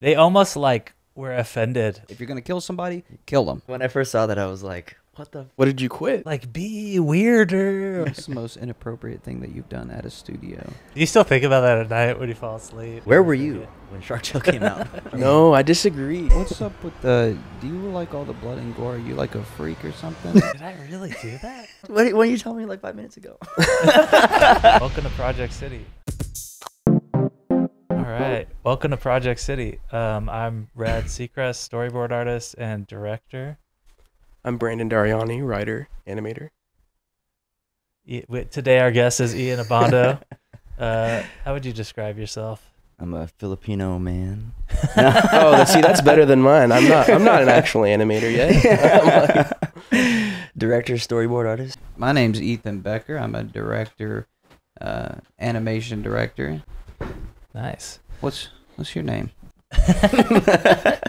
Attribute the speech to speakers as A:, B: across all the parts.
A: They almost like were offended.
B: If you're gonna kill somebody, kill them.
C: When I first saw that, I was like, "What the?"
D: What did you quit?
A: Like, be weirder.
B: What's the most inappropriate thing that you've done at a studio?
A: Do you still think about that at night when you fall asleep?
C: Where were you when Shark Tale came out?
D: No, I disagree.
B: What's up with the? Do you like all the blood and gore? Are you like a freak or something?
A: Did I really do that?
C: what, what you told me like five minutes ago?
A: Welcome to Project City. All right. Welcome to Project City. Um, I'm Rad Sechrist, storyboard artist and director.
D: I'm Brandon Dariani, writer, animator.
A: E- wi- Today, our guest is Ian Abando. Uh, how would you describe yourself?
C: I'm a Filipino man.
D: Oh, see, that's better than mine. I'm not. I'm not an actual animator yet. Like-
C: Director, storyboard artist.
B: My name's Ethan Becker. I'm a director, uh, animation director.
A: Nice.
B: What's what's your name?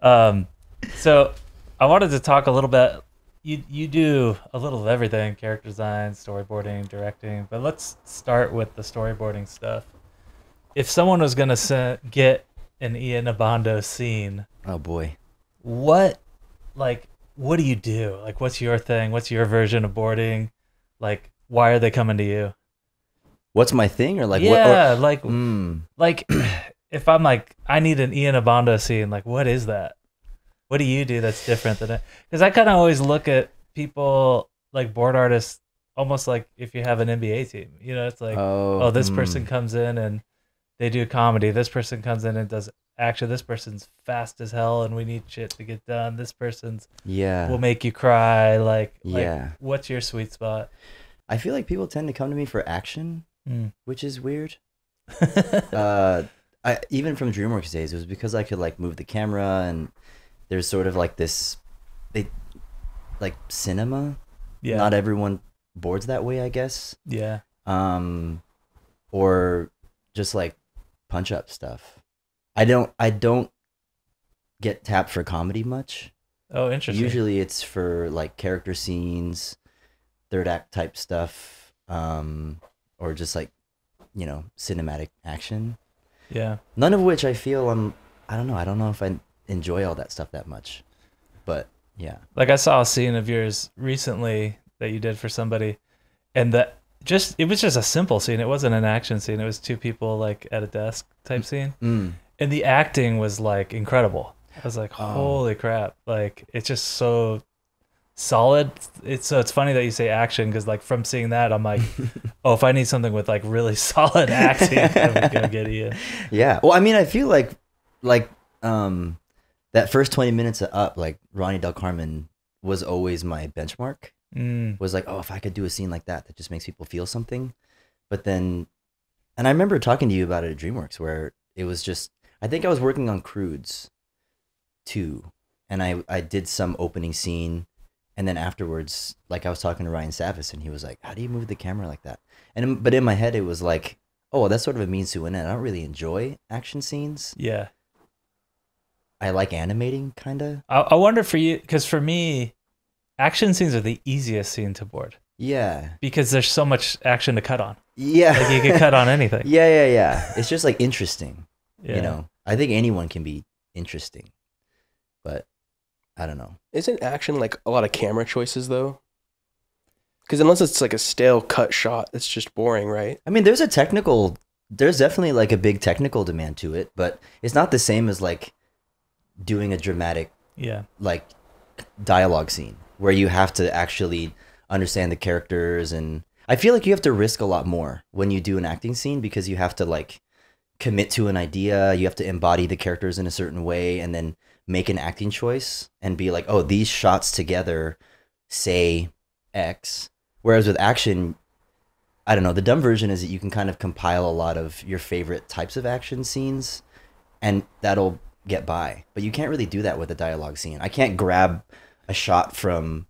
A: Um, so I wanted to talk a little bit. You you do a little of everything: character design, storyboarding, directing. But let's start with the storyboarding stuff. If someone was gonna se- get an Ian Abando scene,
C: Oh boy.
A: what like what do you do? Like, what's your thing? What's your version of boarding? Like, why are they coming to you?
C: What's my thing or like
A: yeah, like
C: what? Or, mm,
A: like if I'm like I need an Ian Abando scene, like what is that? What do you do that's different than it? Because I kind of always look at people like board artists almost like if you have an NBA team, you know, it's like
C: oh,
A: oh, this
C: mm.
A: person comes in and they do comedy. This person comes in and does action. This person's fast as hell and we need shit to get done. This person's
C: Yeah.
A: will make you cry. Like, like
C: Yeah.
A: what's your sweet spot?
C: I feel like people tend to come to me for action,
A: Mm.
C: which is weird. uh, I even from DreamWorks days, it was because I could like move the camera and there's sort of like this, they, like cinema.
A: yeah,
C: Not everyone boards that way, I guess.
A: yeah,
C: Um, or just like punch up stuff. I don't. I don't get tapped for comedy much.
A: oh, interesting.
C: Usually it's for like character scenes, third act type stuff, um, or just like, you know, cinematic action.
A: yeah.
C: None of which I feel I'm. I don't know. I don't know if I enjoy all that stuff that much, but yeah.
A: like I saw a scene of yours recently that you did for somebody, and that just it was just a simple scene. It wasn't an action scene. It was two people like at a desk type scene,
C: Mm.
A: and the acting was like incredible. I was like,
C: Oh.
A: holy crap! Like it's just so solid. It's so it's funny that you say action because like from seeing that, I'm like, oh, if I need something with like really solid acting, I'm gonna get you.
C: Yeah. Well, I mean, I feel like, like, um, that first twenty minutes of up, like Ronnie Del Carmen was always my benchmark.
A: Mm,
C: was like, oh, if I could do a scene like that, that just makes people feel something. But then, and I remember talking to you about it at DreamWorks, where it was just, I think I was working on Croods, too, and I I did some opening scene, and then afterwards, like I was talking to Ryan Savis, and he was like, how do you move the camera like that? And but in my head, it was like, oh, well, that's sort of a means to an end. I don't really enjoy action scenes.
A: yeah.
C: I like animating, kind of.
A: I, I wonder for you because for me, action scenes are the easiest scene to board.
C: Yeah.
A: because there's so much action to cut on.
C: Yeah.
A: Like you can cut on anything.
C: yeah, yeah, yeah. It's just like interesting.
A: Yeah.
C: you know i think anyone can be interesting i don't know
D: Isn't action like a lot of camera choices though? Because unless it's like a stale cut shot, it's just boring, right?
C: i mean there's a technical there's definitely like a big technical demand to it but it's not the same as like doing a dramatic
A: Yeah.
C: like dialogue scene where you have to actually understand the characters and i feel like you have to risk a lot more when you do an acting scene because you have to like commit to an idea you have to embody the characters in a certain way and then make an acting choice and be like oh these shots together say x whereas with action i don't know the dumb version is that you can kind of compile a lot of your favorite types of action scenes and that'll get by. But you can't really do that with a dialogue scene. I can't grab a shot from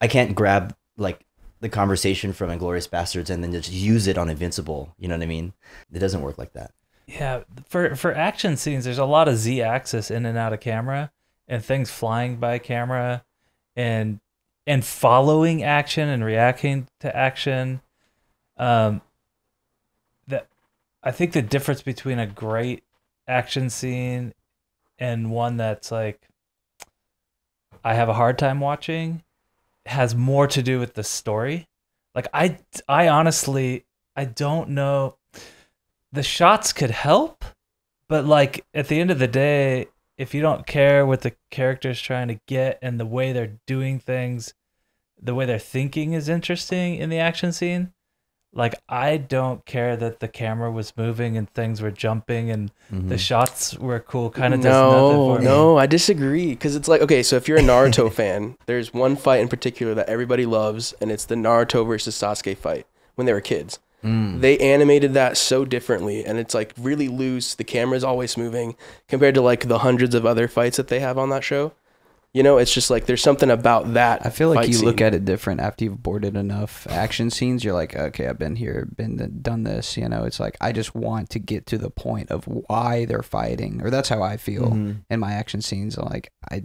C: I can't grab like the conversation from Inglourious Basterds and then just use it on Invincible. You know what I mean? It doesn't work like that.
A: Yeah. For for action scenes, there's a lot of Z axis in and out of camera and things flying by camera and and following action and reacting to action. Um that I think the difference between a great action scene and one that's like I have a hard time watching has more to do with the story. Like I I honestly I don't know the shots could help, but like at the end of the day, if you don't care what the character's trying to get and the way they're doing things, the way they're thinking is interesting in the action scene, like I don't care that the camera was moving and things were jumping and
C: Mhm.
A: the shots were cool. Kind of does nothing
D: no,
A: for me.
D: no, I disagree. Because it's like, okay, so if you're a Naruto fan, there's one fight in particular that everybody loves, and it's the Naruto versus Sasuke fight when they were kids.
C: Mm.
D: They animated that so differently, and it's like really loose. The camera's always moving compared to like the hundreds of other fights that they have on that show. You know, it's just like there's something about that.
B: I feel like you look at it different after you've boarded enough action scenes. You're like, okay, I've been here, been done this. You know, it's like I just want to get to the point of why they're fighting, or that's how I feel
C: Mhm.
B: in my action scenes. Like I,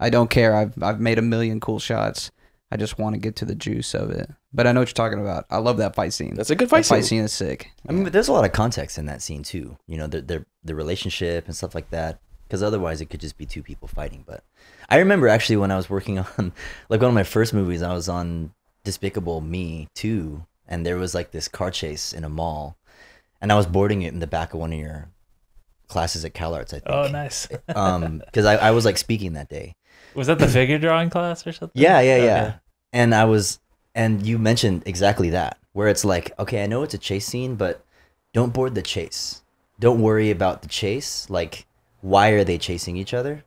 B: I don't care. I've I've made a million cool shots. I just want to get to the juice of it. But I know what you're talking about. I love that fight scene.
D: That's a good
B: That
D: fight
B: fight
D: scene.
B: scene is sick.
C: I mean, but there's a lot of context in that scene too. You know, the the, the relationship and stuff like that. Because otherwise, it could just be two people fighting. But I remember actually when I was working on like one of my first movies, I was on Despicable Me 2, and there was like this car chase in a mall, and I was boarding it in the back of one of your classes at CalArts, I think.
A: Oh, nice.
C: Um, because I, I was like speaking that day.
A: Was that the figure drawing class or something?
C: Yeah, yeah, yeah.
A: Okay.
C: And I was, and you mentioned exactly that, where it's like, okay, I know it's a chase scene, but don't board the chase. Don't worry about the chase. Like, why are they chasing each other?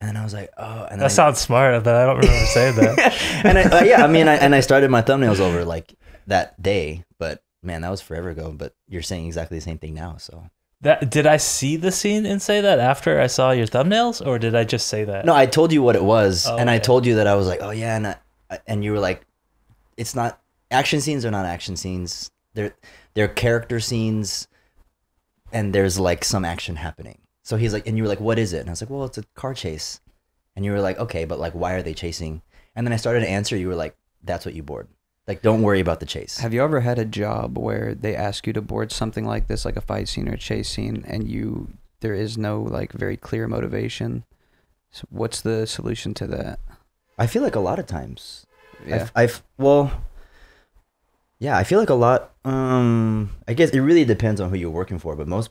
C: And I was like, oh, and
A: That
C: I-
A: sounds smart, but I don't remember saying that.
C: and I, uh, yeah, I mean, I, and I started my thumbnails over like that day, but man, that was forever ago. But you're saying exactly the same thing now, so
A: That did I see the scene and say that after I saw your thumbnails, or did I just say that?
C: no, I told you what it was,
A: Oh,
C: and I told you that I was like, oh yeah, and I, and you were like, it's not action scenes are not action scenes. They're they're character scenes, and there's like some action happening. So he's like, and you were like, what is it? And I was like, well, it's a car chase, and you were like, okay, but like, why are they chasing? And then I started to answer. You were like, that's what you board. Like, don't worry about the chase.
B: Have you ever had a job where they ask you to board something like this, like a fight scene or a chase scene, and you there is no like very clear motivation? So what's the solution to that?
C: I feel like a lot of times.
B: Yeah.
C: I've, I've well, yeah, I feel like a lot. Um, I guess it really depends on who you're working for, but most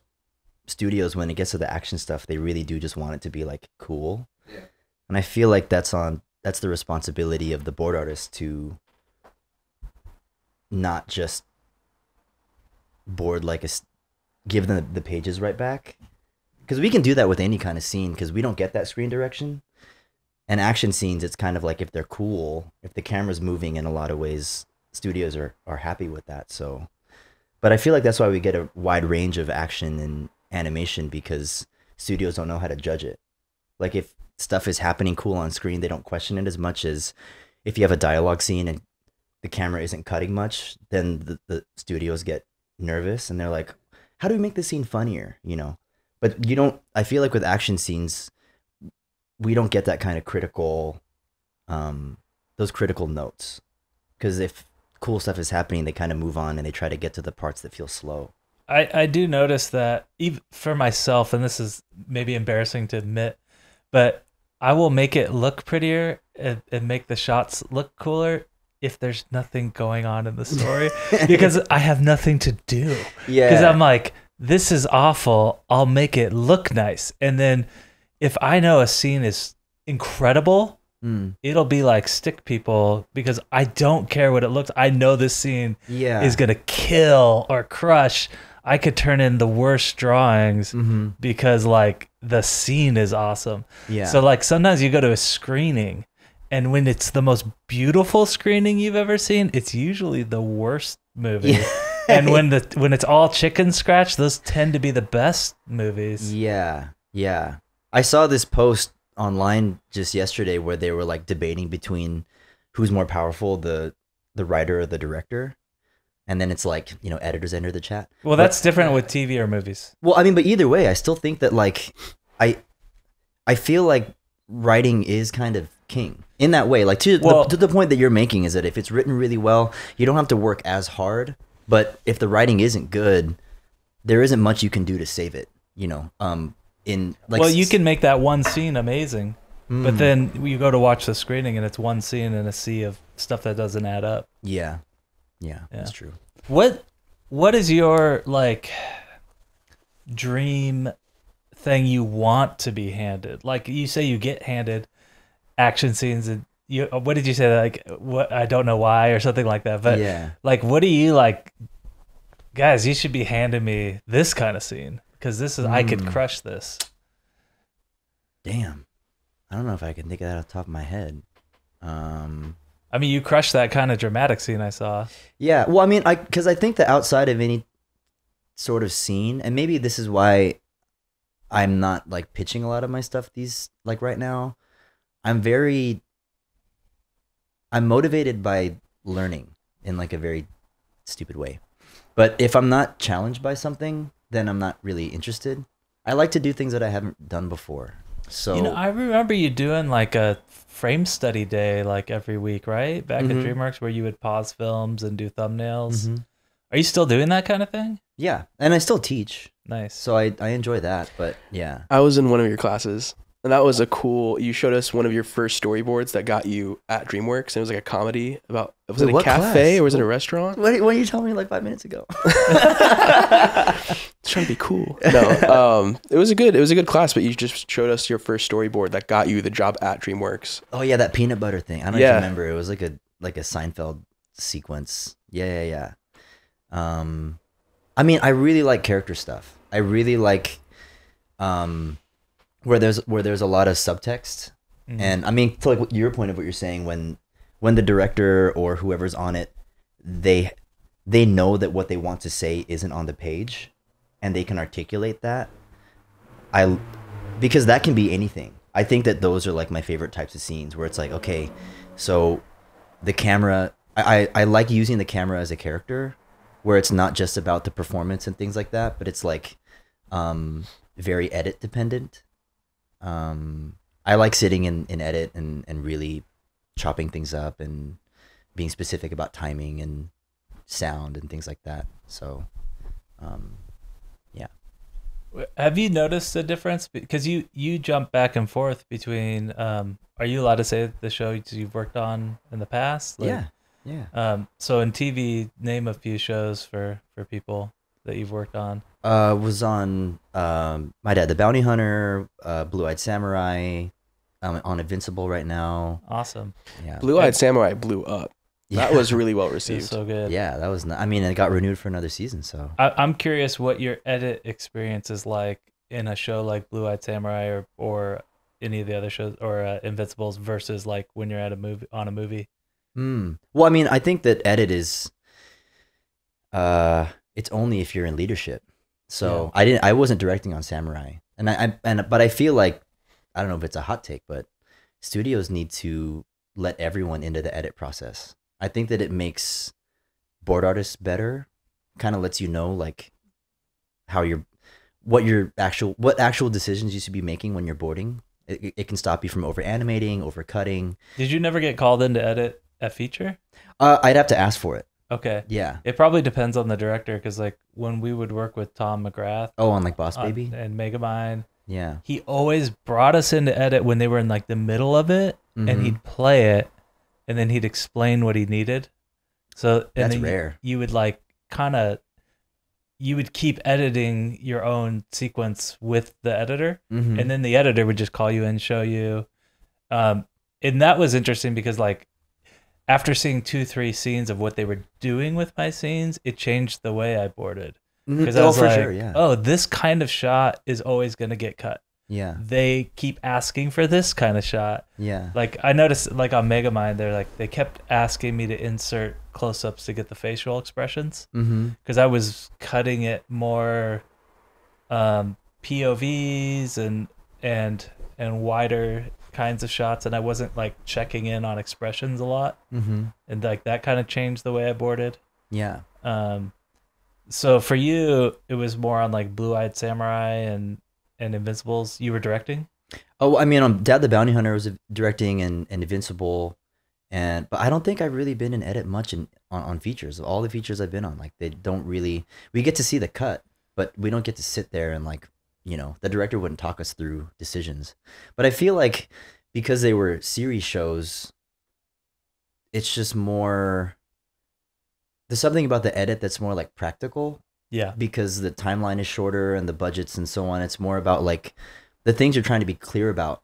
C: studios, when it gets to the action stuff, they really do just want it to be like cool.
B: Yeah.
C: And I feel like that's on that's the responsibility of the board artist to not just board like a give them the pages right back. Because we can do that with any kind of scene because we don't get that screen direction. And action scenes it's kind of like if they're cool if the camera's moving in a lot of ways studios are, are happy with that so. But i feel like that's why we get a wide range of action and animation because studios don't know how to judge it. Like if stuff is happening cool on screen they don't question it as much as if you have a dialogue scene and the camera isn't cutting much then the, the studios get nervous and they're like how do we make the scene funnier? You know? But you don't i feel like with action scenes we don't get that kind of critical um those critical notes. Because if cool stuff is happening they kind of move on and they try to get to the parts that feel slow.
A: I, I do notice that even for myself, and this is maybe embarrassing to admit, but I will make it look prettier and, and make the shots look cooler if there's nothing going on in the story because I have nothing to do.
C: yeah
A: Because I'm like, this is awful. I'll make it look nice. And then if I know a scene is incredible,
C: Mm,
A: it'll be like stick people because I don't care what it looks. I know this scene
C: yeah
A: is gonna kill or crush. I could turn in the worst drawings
C: mm-hmm.
A: because like the scene is awesome.
C: yeah
A: So like sometimes you go to a screening and when it's the most beautiful screening you've ever seen, it's usually the worst movie.
C: yeah.
A: and when the when it's all chicken scratch, those tend to be the best movies.
C: Yeah, yeah. I saw this post online just yesterday where they were like debating between who's more powerful, the the writer or the director. And then it's like, you know, editors enter the chat.
A: Well, that's different with TV or movies.
C: Well, I mean, but either way, I still think that like I I feel like writing is kind of king in that way. Like to
A: Well-
C: the, to the point that you're making is that if it's written really well, you don't have to work as hard. But if the writing isn't good, there isn't much you can do to save it. you know, um, in like.
A: well, you can make that one scene amazing, but
C: Mm,
A: then you go to watch the screening and it's one scene in a sea of stuff that doesn't add up.
C: Yeah, yeah,
A: Yeah.
C: that's true.
A: What what is your like dream thing you want to be handed? Like you say you get handed action scenes and you what did you say like what I don't know why or something like that. But
C: yeah.
A: like what do you like guys, you should be handing me this kind of scene cuz this is I could
C: Mm.
A: crush this.
C: Damn. I don't know if I can think of that off the top of my head. Um.
A: I mean, you crushed that kind of dramatic scene I saw.
C: Yeah. Well, I mean, I because I think that outside of any sort of scene, and maybe this is why I'm not like pitching a lot of my stuff these like right now. I'm very I'm motivated by learning in like a very stupid way. But if I'm not challenged by something, then I'm not really interested. I like to do things that I haven't done before. So
A: You know, I remember you doing like a frame study day like every week, right? Back
C: Mhm.
A: at DreamWorks where you would pause films and do thumbnails.
C: Mhm.
A: Are you still doing that kind of thing?
C: yeah, and I still teach.
A: Nice.
C: So I I enjoy that, but yeah.
D: I was in one of your classes, and that was a cool. You showed us one of your first storyboards that got you at DreamWorks, and it was like a comedy about. Was
C: Wait,
D: it a cafe
C: class?
D: or was it a restaurant?
C: What, what are you telling me like five minutes ago?
D: It's trying to be cool. No, um, it was a good. It was a good class, but you just showed us your first storyboard that got you the job at DreamWorks.
C: oh yeah, that peanut butter thing. I don't
D: Yeah.
C: remember. It was like a like a Seinfeld sequence. Yeah, yeah, yeah. Um, I mean, I really like character stuff. I really like, um, where there's where there's a lot of subtext.
A: Mhm.
C: And I mean, to like what- your point of what you're saying, when when the director or whoever's on it, they they know that what they want to say isn't on the page, and they can articulate that. I because that can be anything. I think that those are like my favorite types of scenes where it's like, okay, so the camera. I, I I like using the camera as a character, where it's not just about the performance and things like that, but it's like um very edit dependent. Um, I like sitting in, in edit and, and really chopping things up and being specific about timing and sound and things like that. So, um, yeah.
A: Have you noticed a difference? Because you you jump back and forth between. Um, are you allowed to say the shows you've worked on in the past? Like,
C: yeah, yeah.
A: Um, so in TV, name a few shows for for people that you've worked on.
C: Uh, was on um, my dad, the bounty hunter, uh, Blue Eye Samurai, um, on Invincible right now.
A: Awesome.
C: Yeah,
D: Blue Eye Samurai blew up. That was really well
A: It was
D: received.
A: so good.
C: yeah, that was. Not, I mean, it got renewed for another season. So
A: I, I'm curious what your edit experience is like in a show like Blue Eye Samurai or or any of the other shows or uh, Invincibles versus like when you're at a movie on a movie.
C: Hmm. Well, I mean, I think that edit is, uh, it's only if you're in leadership. So I didn't, I wasn't directing on Samurai, and I, I, and but I feel like, I don't know if it's a hot take, but studios need to let everyone into the edit process. I think that it makes board artists better. Kind of lets you know like how you're, what your actual, what actual decisions you should be making when you're boarding. It, it- it can stop you from over animating, over cutting.
A: Did you never get called in to edit a feature?
C: Uh, I'd have to ask for it.
A: Okay.
C: Yeah.
A: It probably depends on the director because like when we would work with Tom McGrath
C: Oh, on like Boss
A: on-
C: Baby.
A: and Megamind,
C: Yeah.
A: he always brought us in to edit when they were in like the middle of it, and
C: Mhm.
A: he'd play it, and then he'd explain what he needed. So and
C: That's
A: then you-
C: rare.
A: You, would like kind of, you would keep editing your own sequence with the editor,
C: Mhm.
A: and then the editor would just call you in, show you. Um, and that was interesting because like after seeing two, three scenes of what they were doing with my scenes, it changed the way I boarded. Because I
C: oh,
A: was
C: for
A: like,
C: sure. Yeah.
A: oh, this kind of shot is always going to get cut.
C: Yeah.
A: They keep asking for this kind of shot.
C: Yeah.
A: Like I noticed, like on Megamind, they're like they kept asking me to insert close-ups to get the facial expressions
C: Mm-hmm.
A: because I was cutting it more um, POVs and and and wider kinds of shots, and I wasn't like checking in on expressions a lot,
C: Mm-hmm.
A: and like that kind of changed the way I boarded.
C: Yeah.
A: Um, so for you, it was more on like Blue Eye Samurai and and Invincibles. You were directing.
C: Oh, I mean, on Dad the Bounty Hunter was directing and, and Invincible, and but I don't think I've really been in edit much in on, on features. All the features I've been on, like they don't really. We get to see the cut, but we don't get to sit there and like you know, the director wouldn't talk us through decisions. But I feel like because they were series shows, it's just more. There's something about the edit that's more like practical
A: Yeah.
C: because the timeline is shorter and the budgets and so on. It's more about like the things you're trying to be clear about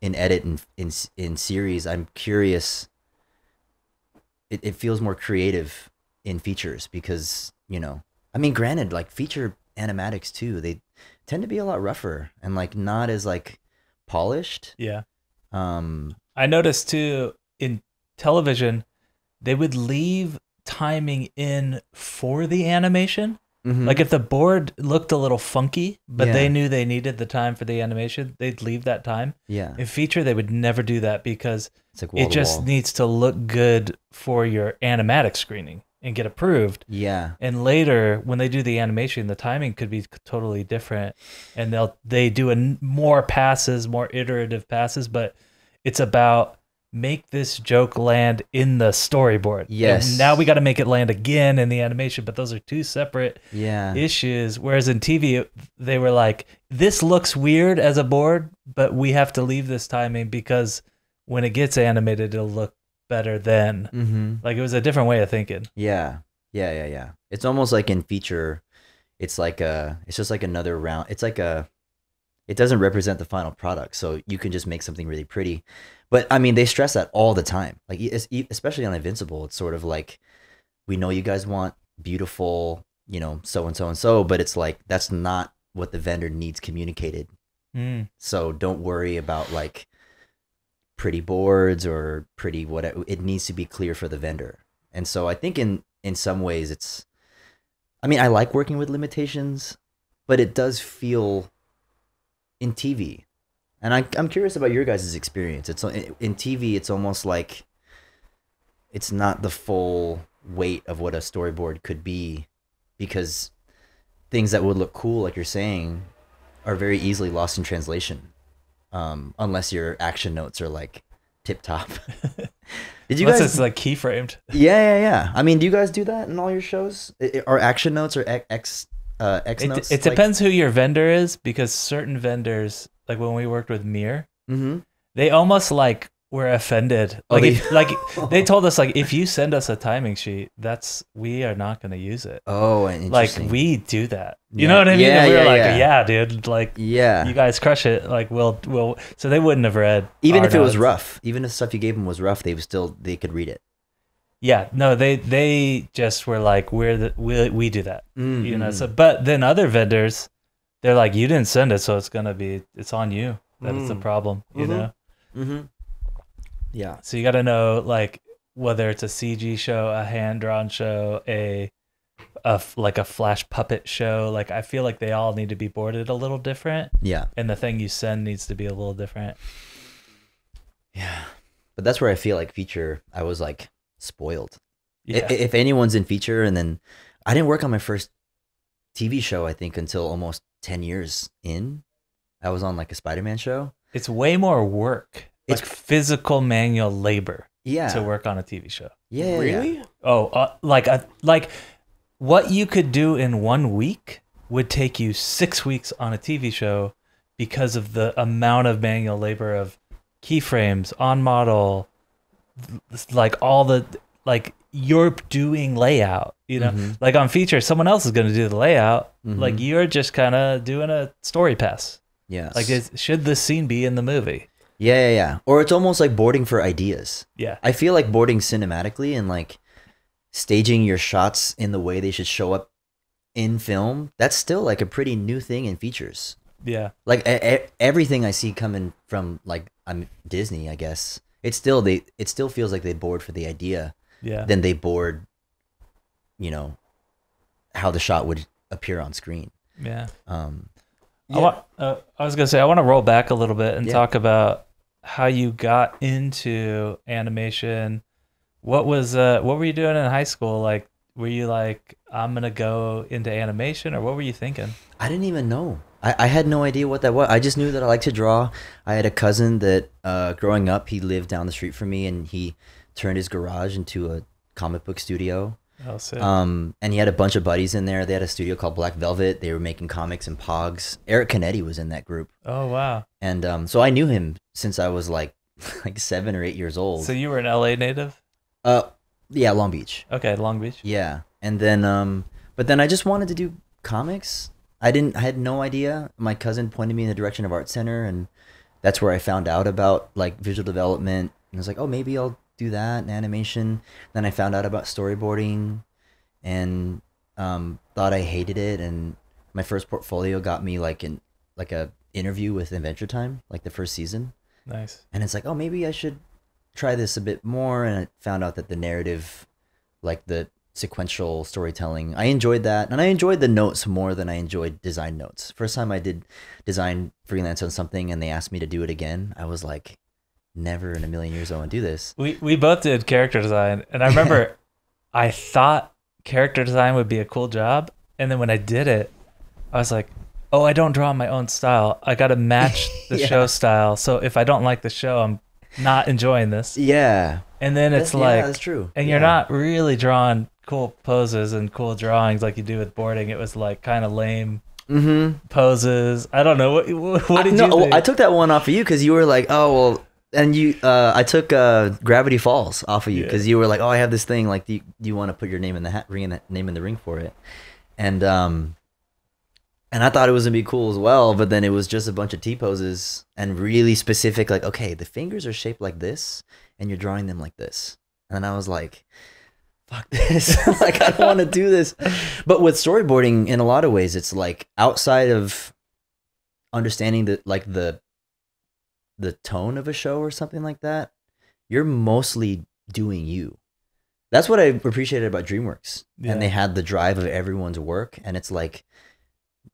C: in edit and in in series. I'm curious. It it feels more creative in features because you know. I mean, granted, like feature animatics too, they tend to be a lot rougher and like not as like polished.
A: Yeah.
C: Um.
A: I noticed too in television, they would leave timing in for the animation.
C: mhm.
A: Like if the board looked a little funky, but they knew they needed the time for the animation, they'd leave that time.
C: yeah,
A: In feature, they would never do that because
C: it's like
A: it just needs to look good for your animatic screening and get approved.
C: yeah.
A: And later, when they do the animation, the timing could be totally different, and they'll they do a more passes, more iterative passes, but it's about make this joke land in the storyboard. And
C: Yes.
A: now we got to make it land again in the animation, but those are two separate
C: Yeah.
A: issues. Whereas in TV, they were like, this looks weird as a board, but we have to leave this timing because when it gets animated, it'll look better then.
C: mm-hmm.
A: Like it was a different way of thinking.
C: Yeah. Yeah, yeah, yeah. It's almost like in feature, it's like a it's just like another round. It's like a it doesn't represent the final product. So you can just make something really pretty. But I mean, they stress that all the time. Like es- especially on Invincible, it's sort of like we know you guys want beautiful, you know, so and so and so, but it's like that's not what the vendor needs communicated.
A: Mm.
C: So don't worry about like pretty boards or pretty whatever. It needs to be clear for the vendor. And so I think in in some ways it's I mean, I like working with limitations, but it does feel in TV. And I I'm curious about your guys' experience. It's in TV it's almost like it's not the full weight of what a storyboard could be because things that would look cool like you're saying are very easily lost in translation um, unless your action notes are like tip top. Did you
A: Unless
C: guys?
A: it's like keyframed.
C: yeah, yeah, yeah. I mean, do you guys do that in all your shows? Are action notes or X X, uh, X
A: It,
C: notes?
A: it depends who your vendor is because certain vendors, like when we worked with Mir,
C: hmm
A: they almost like were offended.
C: Oh,
A: Like,
C: they-
A: if, like they told us, like if you send us a timing sheet, that's we are not going to use it.
C: Oh,
A: Like we do that. You
C: Yeah.
A: know what I mean?
C: Yeah,
A: and we were like,
C: yeah.
A: yeah. dude. Like
C: yeah.
A: you guys crush it. Like we'll we'll. So they wouldn't have read
C: even if it was rough, even if the stuff you gave them was rough, they would still they could read it.
A: Yeah, no, they they just were like, we're the we we do that.
C: Mm-hmm.
A: You know. So, but then other vendors, they're like, you didn't send it, so it's gonna be it's on you that it's a
D: Mm.
A: problem. You
C: Mhm.
A: know.
C: mm-hmm. Yeah.
A: So you got to know like whether it's a CG show, a hand drawn show, a a like a flash puppet show. Like I feel like they all need to be boarded a little different,
C: Yeah.
A: and the thing you send needs to be a little different.
C: Yeah. But that's where I feel like feature. I was like spoiled.
A: Yeah.
C: If anyone's in feature, and then I didn't work on my first TV show, I think, until almost 10 years in. I was on like a Spider Man show.
A: it's way more work. It's
C: It's-
A: physical manual labor
C: Yeah.
A: to work on a TV show.
C: Yeah. yeah.
D: Really?
A: Oh, uh, like a like what you could do in one week would take you six weeks on a TV show because of the amount of manual labor of keyframes on model, like all the like you're doing layout. You know,
C: Mhm.
A: like on feature, someone else is going to do the layout.
C: Mhm.
A: Like you're just kind of doing a story pass.
C: Yeah.
A: Like, is, should this scene be in the movie?
C: Yeah, yeah, yeah. Or it's almost like boarding for ideas.
A: Yeah,
C: I feel like boarding cinematically and like staging your shots in the way they should show up in film. That's still like a pretty new thing in features.
A: yeah,
C: Like everything I see coming from like I'm Disney, I guess. It's still they. It still feels like they board for the idea.
A: yeah.
C: Then they board. You know, how the shot would appear on screen.
A: yeah.
C: Um,
A: I want. Uh, I was gonna say I want to roll back a little bit and
C: Yeah.
A: talk about how you got into animation. What was uh What were you doing in high school? Like, were you like, I'm gonna go into animation, or what were you thinking?
C: I didn't even know. I, I had no idea what that was. I just knew that I liked to draw. I had a cousin that, uh, growing up, he lived down the street from me, and he turned his garage into a comic book studio.
A: Oh, sick.
C: Um, and he had a bunch of buddies in there. They had a studio called Black Velvet. They were making comics and Pogs. Eric Canete was in that group,
A: oh wow.
C: and um, so I knew him since I was like like seven or eight years old.
A: So you were an LA native?
C: uh, yeah, Long Beach.
A: Okay, Long Beach.
C: Yeah, and then um, but then I just wanted to do comics. I didn't. I had no idea. My cousin pointed me in the direction of Art Center, and that's where I found out about like visual development. And I was like, oh, maybe I'll do that and animation. Then I found out about storyboarding, and um, thought I hated it. And my first portfolio got me like an like a interview with Adventure Time, like the first season.
A: Nice.
C: And it's like, oh, maybe I should try this a bit more. And I found out that the narrative, like the sequential storytelling, I enjoyed that. And I enjoyed the notes more than I enjoyed design notes. First time I did design freelance on something and they asked me to do it again, I was like, never in a million years I want to do this.
A: We we both did character design, and I remember I thought character design would be a cool job, and then when I did it, I was like, "Oh, I don't draw my own style. I got to match the
C: Yeah.
A: show style. So if I don't like the show, I'm not enjoying this."
C: Yeah.
A: And then it's
C: That's-
A: like,
C: yeah, that's true.
A: and you're not really drawing cool poses and cool drawings like you do with boarding. It was like kind of lame
C: Mm-hmm.
A: poses. I don't know what. What
C: I,
A: did
C: no,
A: you think?
C: I took that one off of you because you were like, oh well, and you, uh, I took uh, Gravity Falls off of you
A: Yeah.
C: because you were like, oh, I have this thing. Like, do you, do you want to put your name in the hat, ring in the name in the ring for it? And um, and I thought it was gonna be cool as well, but then it was just a bunch of T poses and really specific. Like, okay, the fingers are shaped like this, and you're drawing them like this. And I was like, fuck this. like, I don't want to do this. But with storyboarding, in a lot of ways, it's like outside of understanding the like the the tone of a show or something like that, you're mostly doing you. That's what I appreciated about DreamWorks.
A: Yeah.
C: And they had the drive of everyone's work and it's like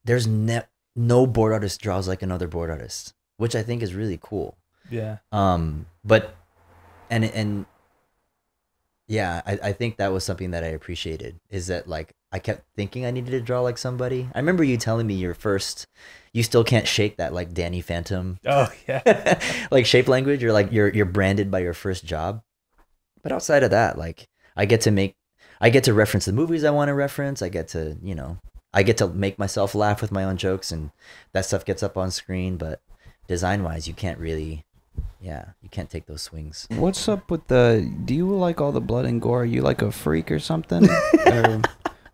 C: there's ne- no board artist draws like another board artist, which I think is really cool.
A: yeah.
C: Um but and and yeah, I, I think that was something that I appreciated is that like I kept thinking I needed to draw like somebody. I remember you telling me your first you still can't shake that like Danny Phantom
A: Oh yeah.
C: like shape language or like you're you're branded by your first job. But outside of that, like I get to make I get to reference the movies I want to reference. I get to, you know, I get to make myself laugh with my own jokes and that stuff gets up on screen, but design wise you can't really yeah, you can't take those swings.
B: What's up with the? Do you like all the blood and gore? Are you like a freak or something? or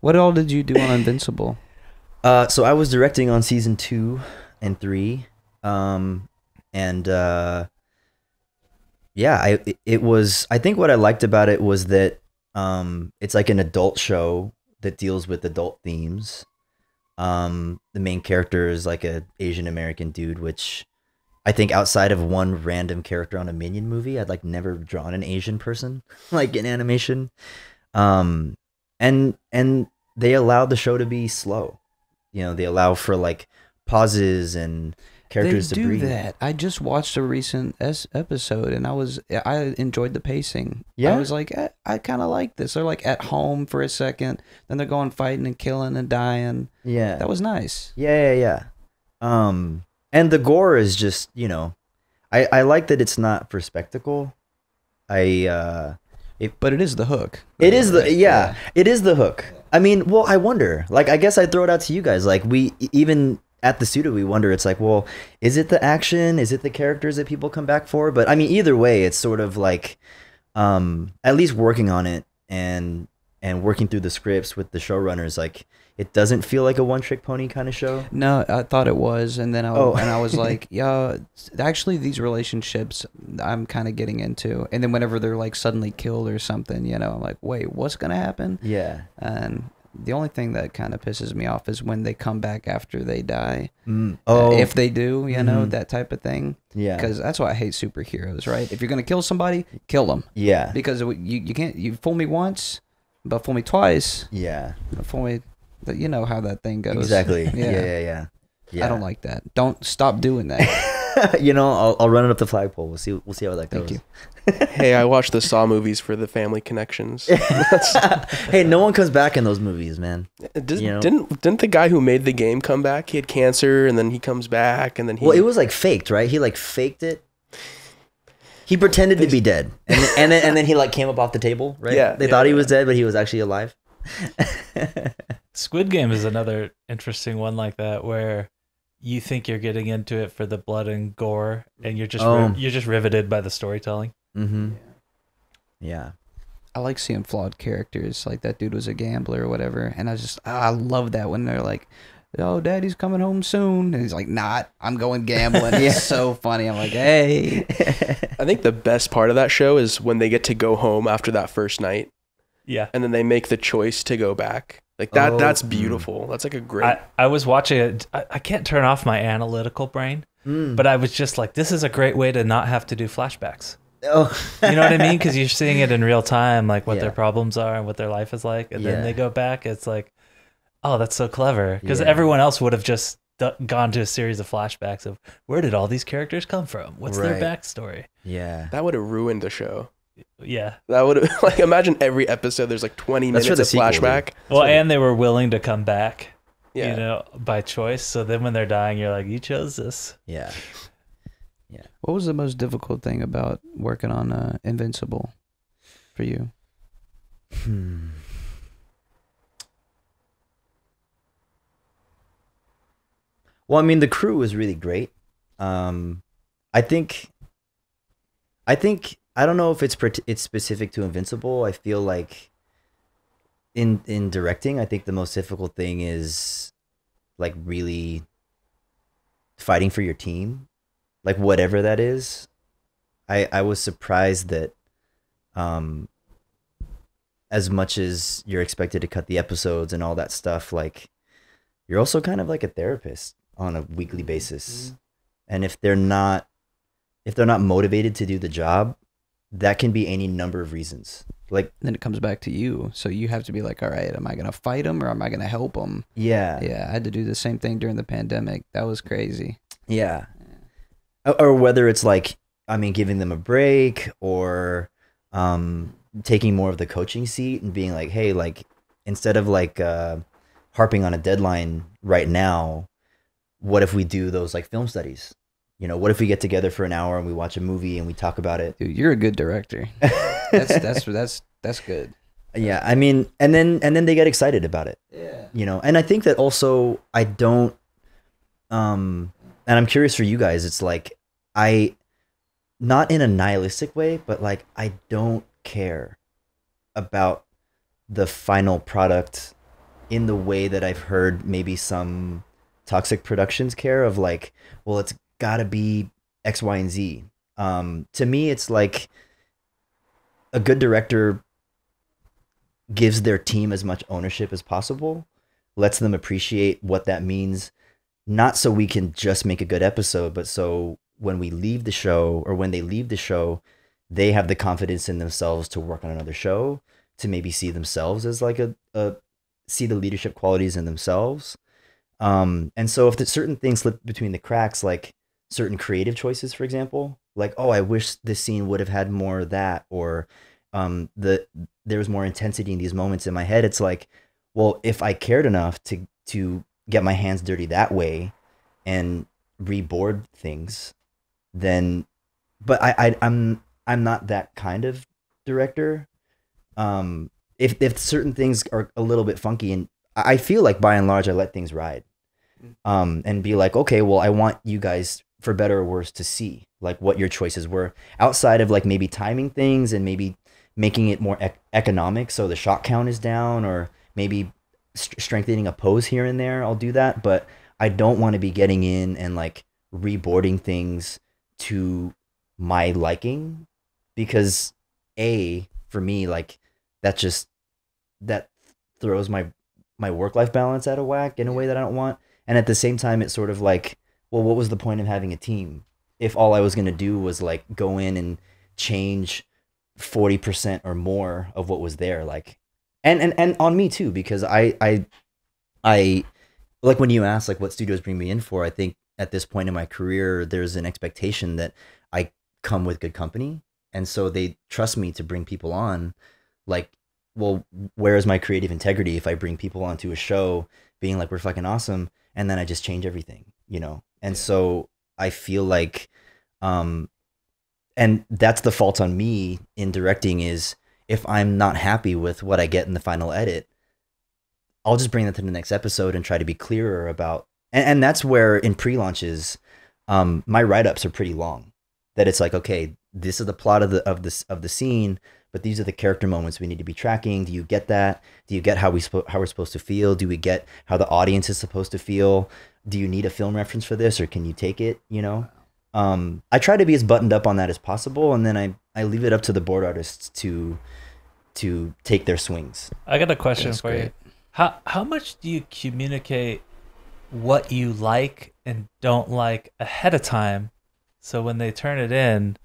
B: what all did you do on Invincible?
C: Uh, so I was directing on season two and three, um, and uh, yeah, I it- it was. I think what I liked about it was that um, it's like an adult show that deals with adult themes. Um, the main character is like a Asian American dude, which I think outside of one random character on a Minion movie, I'd like never drawn an Asian person like in animation. Um, and and they allowed the show to be slow. You know, they allow for like pauses and characters
B: they
C: to
B: do
C: breathe.
B: that. I just watched a recent s- episode and I was I enjoyed the pacing.
C: Yeah?
B: I was like I, I kind of like this. They're like at home for a second, then they're going fighting and killing and dying.
C: Yeah.
B: That was nice.
C: Yeah, yeah, yeah. Um, and the gore is just, you know, I I like that it's not for spectacle. I uh,
B: But it is the hook.
C: it is the yeah, it is the hook. I mean, well, I wonder. Like, I guess I'd throw it out to you guys. Like, we even at the studio, we wonder. It's like, well, is it the action? Is it the characters that people come back for? But I mean, either way, it's sort of like, um, at least working on it and and working through the scripts with the showrunners. Like, it doesn't feel like a one trick pony kind of show.
B: No, I thought it was, and then I
C: Oh.
B: and I was like, yeah. Actually, these relationships I'm kind of getting into, and then whenever they're like suddenly killed or something, you know, I'm like, wait, what's gonna happen?
C: Yeah.
B: And the only thing that kind of pisses me off is when they come back after they die.
C: Mm. Oh,
B: if they do, you know,
C: Mhm.
B: that type of thing.
C: yeah,
B: Because that's why I hate superheroes, right? If you're gonna kill somebody, kill them.
C: yeah,
B: Because you you can't you fool me once, but fool me twice,
C: yeah,
B: fool me. You know how that thing goes.
C: exactly. Yeah,
B: Yeah.
C: yeah, yeah. yeah.
B: I don't like that. Don't stop doing that.
C: you know, I'll, I'll run it up the flagpole. We'll see. We'll see how that goes.
B: Thank you.
D: hey, I watched the Saw movies for the family connections.
C: hey, no one comes back in those movies, man.
D: Uh, Did,
C: You know?
D: Didn't didn't the guy who made the game come back? He had cancer, and then he comes back, and then he.
C: Well, it was like faked, right? He like faked it. He pretended to be dead, and then, and then and then he like came up off the table, right?
D: Yeah,
C: they
D: yeah,
C: thought he
D: yeah.
C: was dead, but he was actually alive.
A: Squid Game is another interesting one like that where you think you're getting into it for the blood and gore, and you're just
C: Oh.
A: you're just riveted by the storytelling.
C: mm-hmm. Yeah.
B: I like seeing flawed characters. Like that dude was a gambler or whatever, and I just I love that when they're like, "Oh, Daddy's coming home soon," and he's like, "Not, I'm going gambling."
C: Yeah.
B: It's so funny. I'm like, "Hey,
D: I think the best part of that show is when they get to go home after that first night,
A: Yeah.
D: and then they make the choice to go back. Like that.
C: Oh,
D: that's
C: mm.
D: beautiful. That's like a great.
A: I, I was watching it. I, I can't turn off my analytical brain,
C: Mm.
A: but I was just like, this is a great way to not have to do flashbacks.
C: oh,
A: You know what I mean? Because you're seeing it in real time, like what
C: Yeah.
A: their problems are and what their life is like, and
C: Yeah.
A: then they go back. It's like, oh, that's so clever. Because
C: Yeah.
A: everyone else would have just d- gone to a series of flashbacks of where did all these characters come from? What's
C: Right.
A: their backstory?
C: yeah.
D: that would have ruined the show.
A: Yeah.
D: That would have like imagine every episode there's like 20
C: That's
D: minutes
C: the
D: of
C: sequel,
D: flashback.
A: Well, and they were willing to come back,
D: Yeah.
A: you know, by choice. So then when they're dying, you're like, you chose this.
C: Yeah. Yeah.
B: what was the most difficult thing about working on uh, Invincible for you?"
C: Hmm. Well, I mean, the crew was really great. Um, I think, I think I don't know if it's it's specific to Invincible. I feel like in in directing, I think the most difficult thing is like really fighting for your team, like whatever that is. I I was surprised that, um, as much as you're expected to cut the episodes and all that stuff, like you're also kind of like a therapist on a weekly basis. And if they're not if they're not motivated to do the job, that can be any number of reasons. Like
B: then it comes back to you, so you have to be like, "All right, am I gonna fight them or am I gonna help them?
C: yeah.
B: Yeah, I had to do the same thing during the pandemic. That was crazy.
C: Yeah. Or- Or whether it's like, I mean, giving them a break or um, taking more of the coaching seat and being like, hey, like, instead of like uh, harping on a deadline right now, what if we do those like film studies? You know, what if we get together for an hour and we watch a movie and we talk about it?
B: Dude, you're a good director. That's that's that's that's good.
C: yeah, I mean, and then and then they get excited about it.
B: Yeah.
C: you know and i think that also i don't um and i'm curious for you guys it's like i not in a nihilistic way but like i don't care about the final product in the way that i've heard maybe some toxic productions care of like well it's gotta be x y and z. Um to me it's like a good director gives their team as much ownership as possible lets them appreciate what that means not so we can just make a good episode but so when we leave the show or when they leave the show they have the confidence in themselves to work on another show to maybe see themselves as like a, a see the leadership qualities in themselves. Um and so if certain things slip between the cracks like certain creative choices for example like oh i wish this scene would have had more of that or um the there was more intensity in these moments in my head. It's like well if i cared enough to to get my hands dirty that way and reboard things then but I, I i'm i'm not that kind of director. Um if if certain things are a little bit funky and i I feel like by and large i let things ride. Um and be like okay well i want you guys for better or worse to see like what your choices were outside of like maybe timing things and maybe making it more ec- economic so the shot count is down or maybe st- strengthening a pose here and there i'll do that. But i don't want to be getting in and like reboarding things to my liking because a for me like that just that throws my my work life balance out of whack in a way that i don't want. And at the same time it's sort of like well what was the point of having a team if all i was going to do was like go in and change 40% or more of what was there? Like and and and on me too because i i i like when you ask like what studios bring me in for i think at this point in my career there's an expectation that i come with good company. And so they trust me to bring people on. Like well where is my creative integrity if i bring people onto a show being like we're fucking awesome and then i just change everything you know and so i feel like um and that's the fault on me in directing is if I'm not happy with what I get in the final edit, I'll just bring that to the next episode and try to be clearer about. And, and that's where in pre-launches, um, my write-ups are pretty long. That it's like, okay, this is the plot of the of this of the scene, but these are the character moments we need to be tracking. Do you get that? Do you get how we how we're supposed to feel? Do we get how the audience is supposed to feel? Do you need a film reference for this, or can you take it? You know, um, I try to be as buttoned up on that as possible, and then I I leave it up to the board artists to to take their swings.
A: I got a question
B: That's
A: for you. How how much do you communicate what you like and don't like ahead of time? So when they turn it in,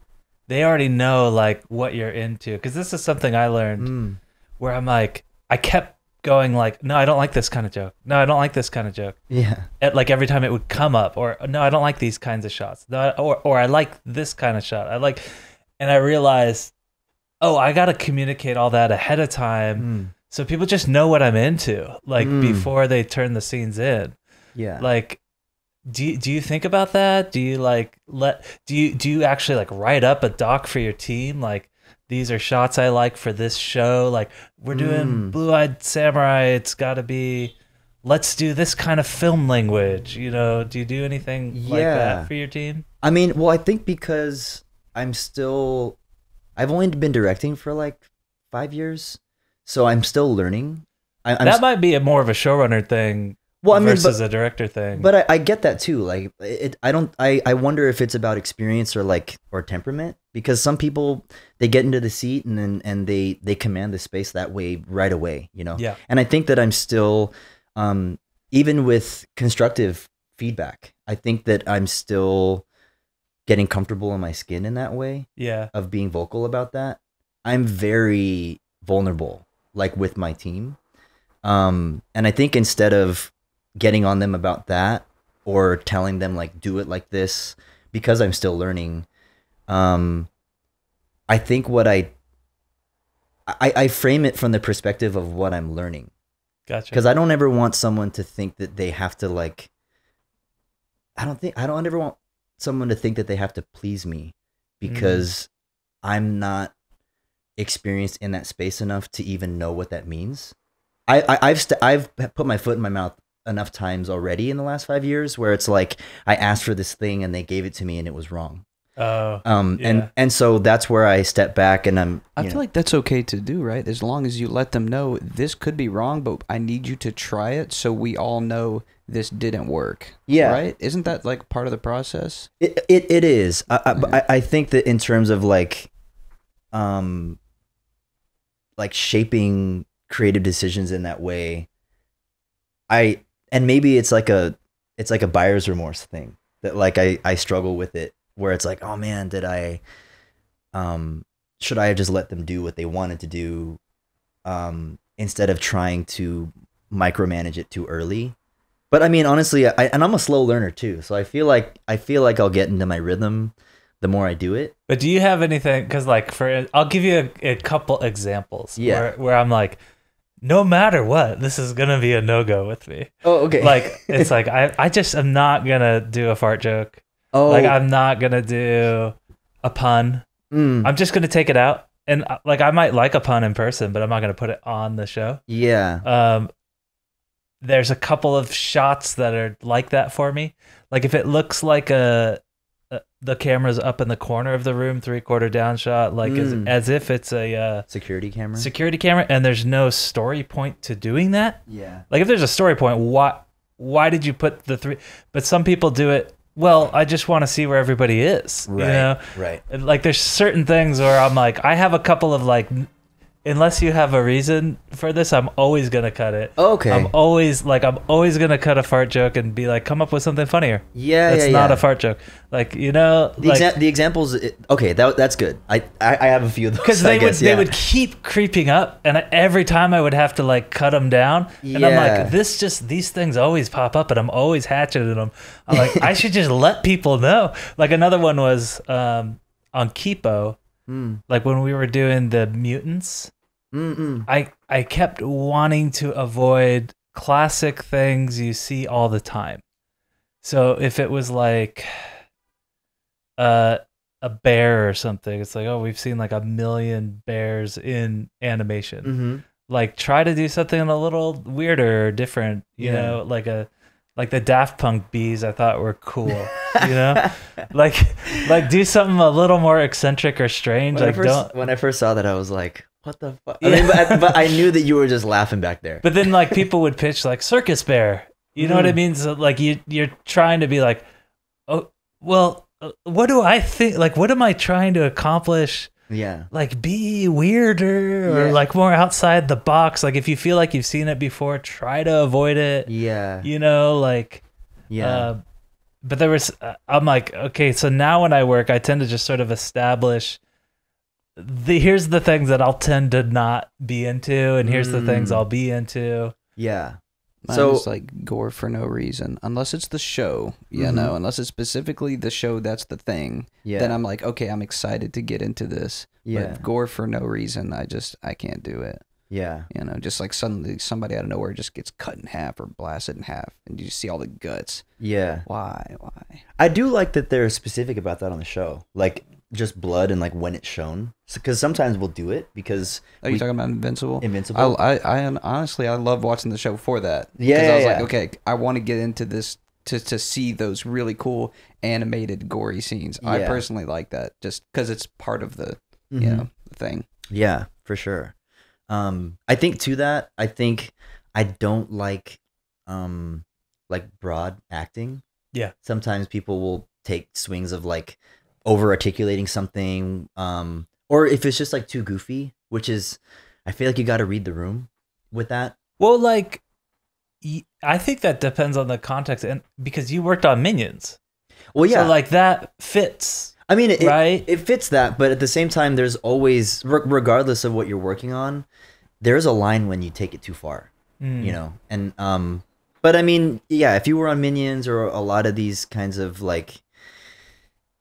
A: they already know like what you're into. Because this is something I learned
C: Mm.
A: where I'm like, I kept going like, no, I don't like this kind of joke. No, I don't like this kind of joke.
C: Yeah.
A: At, like every time it would come up, or no, I don't like these kinds of shots. No, or or I like this kind of shot. I like, and I realized, oh, I got to communicate all that ahead of time
C: Mm.
A: so people just know what I'm into, like
C: Mm.
A: before they turn the scenes in.
C: Yeah.
A: Like, do you, do you think about that? Do you like let do you do you actually like write up a doc for your team? Like, these are shots I like for this show. Like, we're doing
C: Mm.
A: Blue Eyed Samurai. It's got to be. Let's do this kind of film language. You know, do you do anything like that for your team?
C: I mean, well, I think because I'm still, I've only been directing for like five years, so I'm still learning. I,
A: that might be a more of a showrunner thing
C: well, I mean,
A: versus
C: but,
A: a director thing.
C: but I, I get that too. Like, it, I don't, I, I wonder if it's about experience or like or temperament because some people they get into the seat and then and they they command the space that way right away. You know.
A: yeah,
C: And I think that I'm still, um, even with constructive feedback, I think that I'm still getting comfortable in my skin in that way
A: yeah,
C: of being vocal about that. I'm very vulnerable, like with my team. Um, and I think instead of getting on them about that or telling them like do it like this, because I'm still learning, um, I think what I I, I frame it from the perspective of what I'm learning
A: gotcha.
C: because I don't ever want someone to think that they have to like. I don't think I don't ever want someone to think that they have to please me because I'm not experienced in that space enough to even know what that means. I, I I've st- I've put my foot in my mouth enough times already in the last five years where it's like I asked for this thing and they gave it to me and it was wrong.
A: Oh,
C: Um
A: Yeah.
C: and and so that's where I step back and I'm
B: I feel
C: know-
B: like that's okay to do, right? As long as you let them know this could be wrong, but I need you to try it so we all know this didn't work.
C: yeah
B: Right? Isn't that like part of the process?
C: It it, it is. I, I, but I I think that in terms of like, um, like shaping creative decisions in that way, I and maybe it's like a it's like a buyer's remorse thing that like I I struggle with it where it's like oh man did I um should I have just let them do what they wanted to do um instead of trying to micromanage it too early but I mean, honestly, I and I'm a slow learner too, so I feel like I feel like I'll get into my rhythm the more I do it.
A: But do you have anything? Because like for I'll give you a, a couple examples.
C: Yeah.
A: Where, where I'm like, no matter what, this is gonna be a no go with me.
C: Oh, okay.
A: Like it's like I I just am not gonna do a fart joke.
C: oh,
A: Like I'm not gonna do a pun.
C: mm,
A: I'm just gonna take it out. And uh, like I might like a pun in person, but I'm not gonna put it on the show.
C: yeah.
A: Um, there's a couple of shots that are like that for me. Like if it looks like a, a the camera's up in the corner of the room, three quarter down shot, like
C: Mm.
A: as, as if it's a uh,
C: Security camera.
A: security camera, and there's no story point to doing that.
C: yeah.
A: Like if there's a story point, why why did you put the three? But some people do it. Well, I just want to see where everybody is.
C: Right.
A: You know,
C: Right.
A: Like there's certain things where I'm like, I have a couple of like, unless you have a reason for this, I'm always gonna cut it.
C: Okay.
A: I'm always like I'm always gonna cut a fart joke and be like, come up with something funnier.
C: yeah,
A: That's
C: yeah,
A: not
C: yeah.
A: a fart joke. Like you know,
C: The,
A: like
C: exa- the examples. Okay, that that's good. I I, I have a few of those.
A: because they would
C: guess,
A: they would keep creeping up, and I- every time I would have to like cut them down, and I'm like, this just these things always pop up, and I'm always hatcheting them. I'm like, I should just let people know. Like another one was um, on Kipo,
C: Mm,
A: like when we were doing the mutants.
C: Mm, mm.
A: I I kept wanting to avoid classic things you see all the time. So if it was like uh a bear or something. It's like, oh, we've seen like a million bears in animation.
C: Mm-hmm.
A: Like try to do something a little weirder or different, you
C: Yeah.
A: know, like a like the Daft Punk bees I thought were cool. you know? Like like do something a little more eccentric or strange.
C: When,
A: like
C: I first,
A: don't
C: when I first saw that, I was like, "What the fuck?" I
A: Yeah.
C: mean, but, but I knew that you were just laughing back there.
A: But then like people would pitch like circus bear. You know what I
C: Mm.
A: mean? So like you you're trying to be like, oh well, uh, what do I think? Like what am I trying to accomplish?
C: yeah,
A: Like be weirder or
C: Yeah.
A: like more outside the box. Like if you feel like you've seen it before, try to avoid it.
C: yeah,
A: You know, like
C: yeah,
A: uh, but there was uh, I'm like okay, so now when I work, I tend to just sort of establish. The, here's the things that I'll tend to not be into, and here's the things
C: Mm.
A: I'll be into.
C: yeah.
B: Mine
C: So-
B: is like gore for no reason, unless it's the show. You
C: Mhm.
B: know, unless it's specifically the show that's the thing.
C: Yeah.
B: Then I'm like, okay, I'm excited to get into this.
C: yeah.
B: But gore for no reason, I just I can't do it.
C: yeah.
B: You know, just like suddenly somebody out of nowhere just gets cut in half or blasted in half, and you see all the guts.
C: Yeah.
B: Why? Why?
C: I do like that they're specific about that on the show. Like just blood and like when it's shown. Because sometimes we'll do it because
B: Are you
C: we-
B: talking about Invincible?
C: Invincible.
B: I, I, I honestly, I love watching the show for that.
C: yeah
B: I was
C: yeah,
B: like, okay, I want to get into this to to see those really cool animated gory scenes. I personally like that just because it's part of the
C: Mhm.
B: you know the thing.
C: Yeah, for sure. Um, I think to that, I think I don't like um like broad acting.
A: Yeah.
C: Sometimes people will take swings of like over articulating something, um, or if it's just like too goofy, which is I feel like you gotta read the room with that.
A: Well, like, I think that depends on the context, and because you worked on Minions,
C: Well yeah,
A: so like that fits,
C: I mean it,
A: right?
C: it fits that, but at the same time there's always regardless of what you're working on, there's a line when you take it too far.
A: Mm.
C: you know and um but i mean yeah if you were on minions or a lot of these kinds of like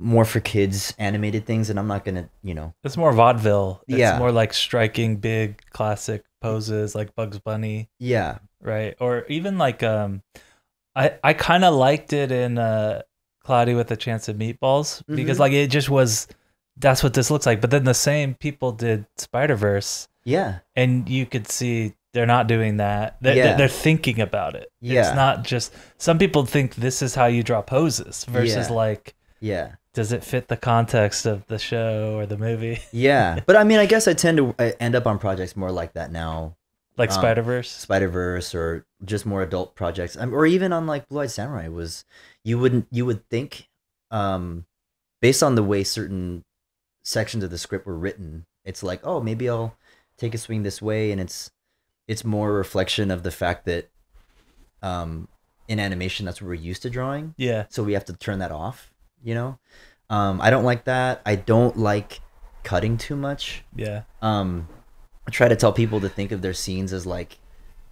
C: more for kids animated things and i'm not gonna you know
A: it's more vaudeville. It's
C: Yeah.
A: more like striking big classic poses, like Bugs Bunny,
C: yeah
A: right? Or even like, um, I I kind of liked it in uh, Cloudy with a Chance of Meatballs because
C: Mhm.
A: like it just was. That's what this looks like. But then the same people did Spider Verse.
C: yeah
A: and you could see they're not doing that. They're,
C: Yeah.
A: they're, they're thinking about it.
C: Yeah.
A: It's not just some people think this is how you draw poses versus
C: Yeah.
A: like
C: yeah
A: does it fit the context of the show or the movie?
C: yeah but i mean i guess i tend to uh, end up on projects more like that now
A: like
C: Um,
A: Spider Verse.
C: spider verse or just more adult projects um, or even on like blue eyed samurai was you wouldn't you would think um based on the way certain sections of the script were written it's like oh maybe i'll take a swing this way and it's it's more a reflection of the fact that um in animation that's what we're used to drawing
A: Yeah.
C: so we have to turn that off you know um i don't like that i don't like cutting too much
A: Yeah.
C: um I try to tell people to think of their scenes as like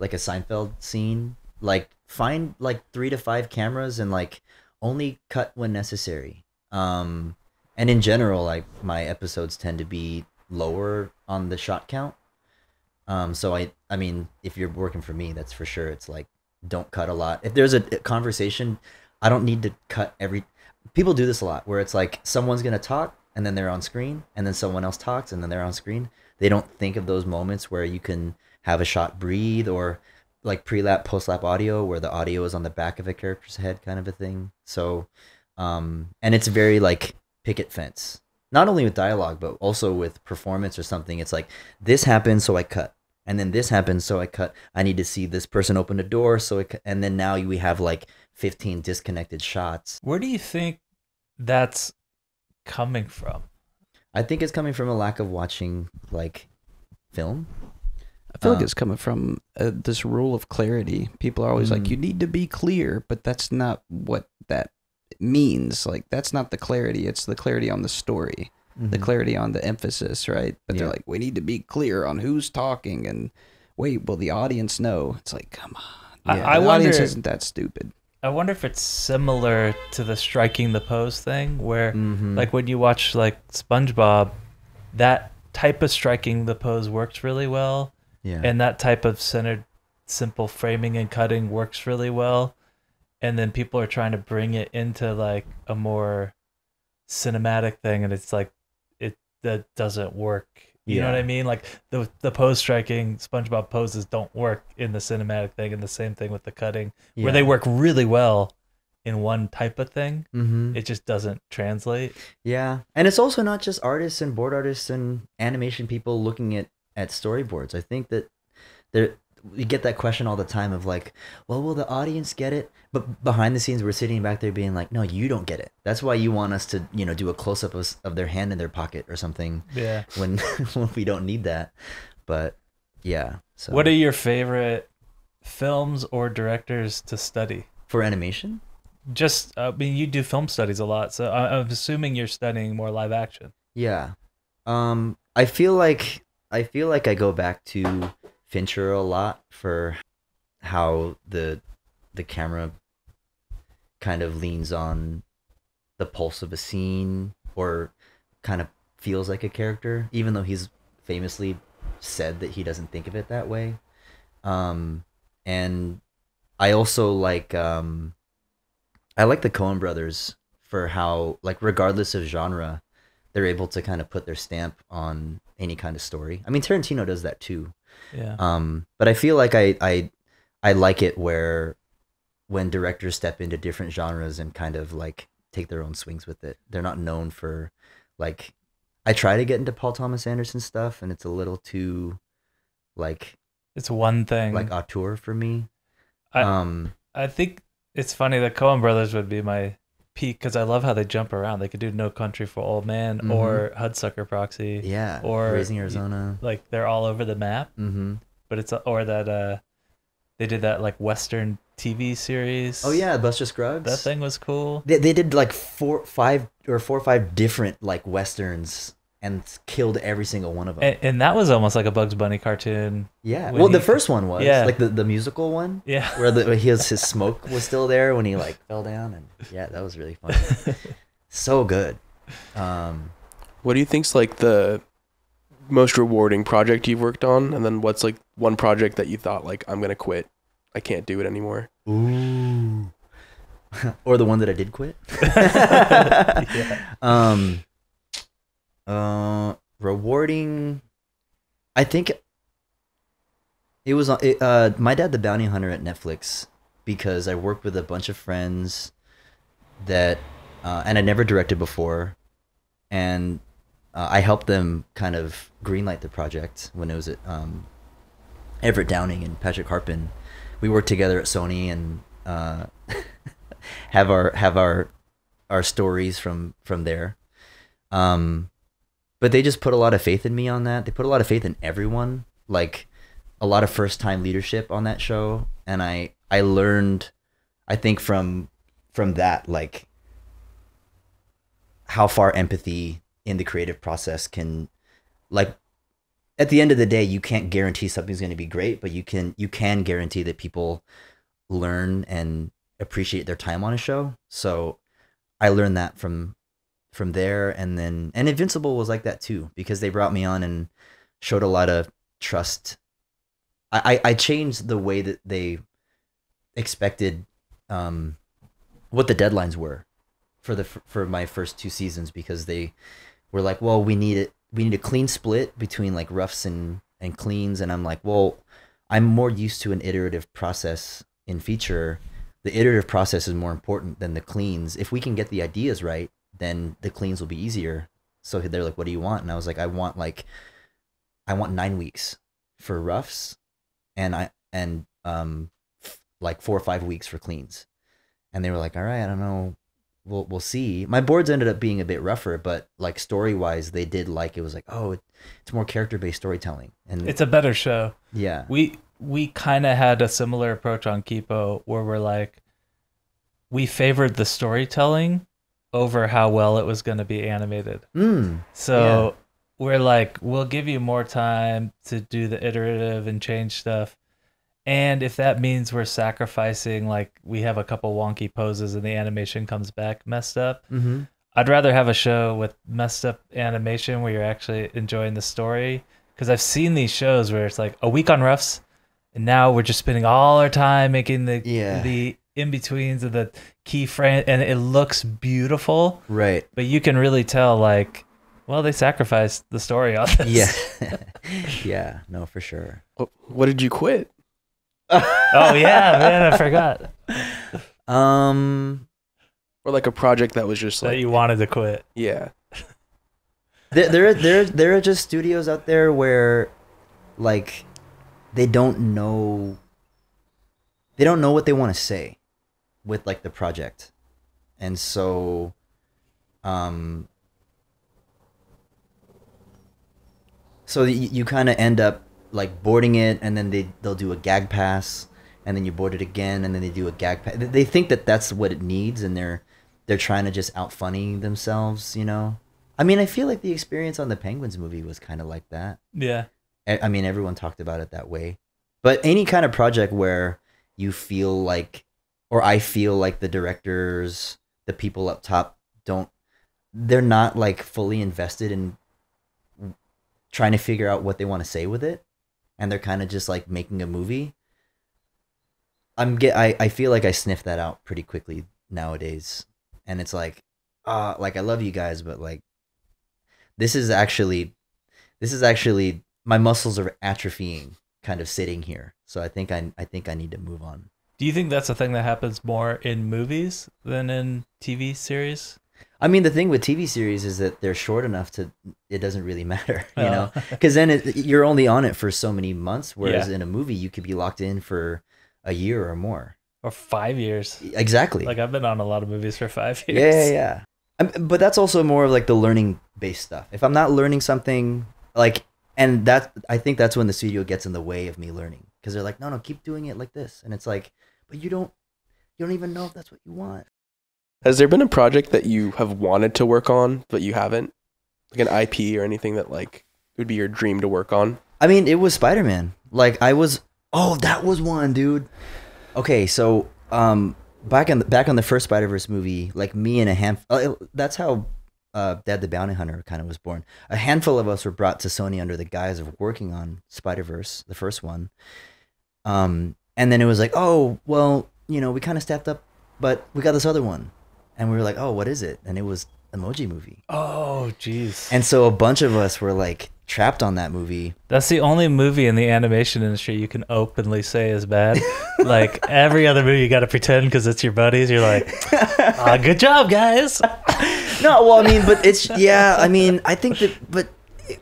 C: like a Seinfeld scene. Like find like three to five cameras and like only cut when necessary. Um and in general, like my episodes tend to be lower on the shot count. Um so I I mean, if you're working for me, that's for sure. It's like don't cut a lot. If there's a a conversation, I don't need to cut every people do this a lot where it's like someone's going to talk and then they're on screen and then someone else talks and then they're on screen. They don't think of those moments where you can have a shot breathe or like pre-lap post-lap audio where the audio is on the back of a character's head kind of a thing. So um and it's very like picket fence. Not only with dialogue but also with performance or something. It's like this happened so i cut. And then this happened so i cut. I need to see this person open a door so it, and then now we have like 15 disconnected shots
A: Where do you think that's coming from?
C: i think it's coming from a lack of watching like film
B: I feel like
C: Uh,
B: it's coming from uh, this rule of clarity. People are always
C: Mm.
B: like, you need to be clear, but that's not what that means. Like, that's not the clarity. It's the clarity on the story, the
C: Mhm.
B: clarity on the emphasis, right? But they're like, we need to be clear on who's talking and wait, will the audience know? It's like, come on.
A: I-
B: Yeah,
A: I
B: the audience
A: wonder-
B: isn't that stupid.
A: I wonder if it's similar to the striking the pose thing where
C: Mhm.
A: like when you watch like SpongeBob, that type of striking the pose works really well.
C: yeah
A: and that type of centered simple framing and cutting works really well and then people are trying to bring it into like a more cinematic thing and it's like it that doesn't work you know what i mean? Like the the pose striking spongebob poses don't work in the cinematic thing and the same thing with the cutting where they work really well in one type of thing
C: Mm-hmm.
A: it just doesn't translate.
C: Yeah, and it's also not just artists and board artists and animation people looking at at storyboards. I think that there we get that question all the time of like, well, will the audience get it? But behind the scenes, we're sitting back there being like, no, you don't get it. That's why you want us to, you know, do a close up of, of their hand in their pocket or something
A: yeah
C: when when we don't need that. But yeah, so
A: what are your favorite films or directors to study
C: for animation?
A: just i mean you do film studies a lot so i'm assuming you're studying more live action
C: Yeah. Um I feel like I feel like I go back to Fincher a lot for how the the camera kind of leans on the pulse of a scene or kind of feels like a character even though he's famously said that he doesn't think of it that way. Um and I also like um I like the Coen brothers for how like regardless of genre they're able to kind of put their stamp on any kind of story. I mean, Tarantino does that too.
A: Yeah
C: Um, but I feel like I, I, I like it where when directors step into different genres and kind of like take their own swings with it. They're not known for like. I try to get into Paul Thomas Anderson stuff, and it's a little too, like,
A: it's one thing
C: like auteur for me.
A: I-
C: um,
A: I think it's funny that Coen Brothers would be my peak because I love how they jump around. They could do No Country for Old Man
C: Mhm.
A: or Hudsucker Proxy.
C: yeah,
A: or
C: Raising Arizona.
A: Like they're all over the map.
C: Mm-hmm.
A: But it's or that uh, they did that like Western TV series.
C: Oh yeah, Buster Scruggs.
A: that thing was cool.
C: They, they did like four, five or four or five different like westerns and killed every single one of them.
A: And, and that was almost like a Bugs Bunny cartoon.
C: yeah,
A: when
C: well, the first one was
A: Yeah.
C: like the, the musical one
A: Yeah.
C: where the his his smoke was still there when he like fell down, and yeah, that was really fun. so good. Um,
D: What do you think's like the most rewarding project you've worked on, and then what's like one project that you thought like I'm gonna quit, I can't do it anymore.
C: Ooh. or the one that I did quit. Um uh rewarding I think it was on it, uh my dad the bounty hunter at Netflix because I worked with a bunch of friends that uh, and I never directed before and uh, I helped them kind of greenlight the project when it was at um, Everett Downing and Patrick Harpin. We worked together at Sony and uh, have our have our our stories from from there. Um, but they just put a lot of faith in me on that. They put a lot of faith in everyone, like a lot of first time leadership on that show, and I I learned, I think from from that like how far empathy in the creative process can like at the end of the day you can't guarantee something's going to be great but you can you can guarantee that people learn and appreciate their time on a show so i learned that from from there and then and invincible was like that too because they brought me on and showed a lot of trust i i, I changed the way that they expected um what the deadlines were for the for my first two seasons because they were like, well, we need it. We need a clean split between like roughs and and cleans, and I'm like, well, I'm more used to an iterative process in feature. The iterative process is more important than the cleans. If we can get the ideas right, then the cleans will be easier. So they're like, what do you want? And I was like, I want like, I want nine weeks for roughs, and I and um, f- like four or five weeks for cleans. And they were like, all right, I don't know we'll we'll see. My boards ended up being a bit rougher, but like story wise, they did like it was like oh, it, it's more character based storytelling, and
A: It's a better show.
C: yeah,
A: We we kind of had a similar approach on Kipo where we're like we favored the storytelling over how well it was going to be animated.
C: mm,
A: So we're like, we'll give you more time to do the iterative and change stuff. And if that means we're sacrificing, like we have a couple wonky poses and the animation comes back messed up,
C: mm-hmm.
A: I'd rather have a show with messed up animation where you're actually enjoying the story. Because I've seen these shows where it's like a week on roughs, and now we're just spending all our time making the
C: Yeah.
A: the in betweens of the key frame, and it looks beautiful.
C: Right.
A: But you can really tell, like, well, they sacrificed the story on this.
C: Yeah. yeah. No, for sure.
D: What, what did you quit?
A: Oh yeah, man, I forgot
C: Um,
D: Or like a project that was just
A: that
D: like,
A: you wanted to quit.
D: yeah.
C: there, there, there, there are just studios out there where, like, they don't know. They don't know what they want to say, with like the project, and so, um. So you, you kind of end up like boarding it, and then they they'll do a gag pass, and then you board it again, and then they do a gag pass. They think that that's what it needs, and they're they're trying to just out funny themselves, you know. I mean, I feel like the experience on the Penguins movie was kind of like that.
A: Yeah.
C: I I mean, everyone talked about it that way. But any kind of project where you feel like, or I feel like the directors, the people up top don't, they're not like fully invested in trying to figure out what they want to say with it. And they're kind of just like making a movie. I'm get, I, I feel like I sniff that out pretty quickly nowadays. And it's like, uh, like I love you guys, but like, this is actually, this is actually my muscles are atrophying kind of sitting here so i think i i think i need to move on
A: Do you think that's a thing that happens more in movies than in TV series?
C: i mean the thing with tv series is that they're short enough to it doesn't really matter you
A: Oh.
C: know because then it, you're only on it for so many months whereas
A: Yeah.
C: in a movie you could be locked in for a year or more
A: Or five years?
C: exactly
A: Like I've been on a lot of movies for five years.
C: yeah yeah yeah Um, but that's also more of like the learning based stuff if i'm not learning something like and that i think that's when the studio gets in the way of me learning because they're like no no keep doing it like this and it's like but you don't you don't even know if that's what you want
D: Has there been a project that you have wanted to work on but you haven't? Like an IP or anything that like would be your dream to work on?
C: I mean, it was Spider Man. Like I was. Oh, that was one, dude. Okay, so um, back in the, back on the first Spider Verse movie, like me and a handful uh, that's how uh, Dad the Bounty Hunter kind of was born. A handful of us were brought to Sony under the guise of working on Spider Verse, the first one. Um, and then it was like, oh, well, you know, we kind of stepped up, but we got this other one, and we were like, oh, what is it? And it was Emoji Movie.
A: Oh, jeez.
C: And so a bunch of us were like trapped on that movie.
A: That's the only movie in the animation industry you can openly say is bad. like every other movie, you got to pretend because it's your buddies. You're like, ah, good job, guys.
C: No, well, I mean, but it's yeah. I mean, I think that, but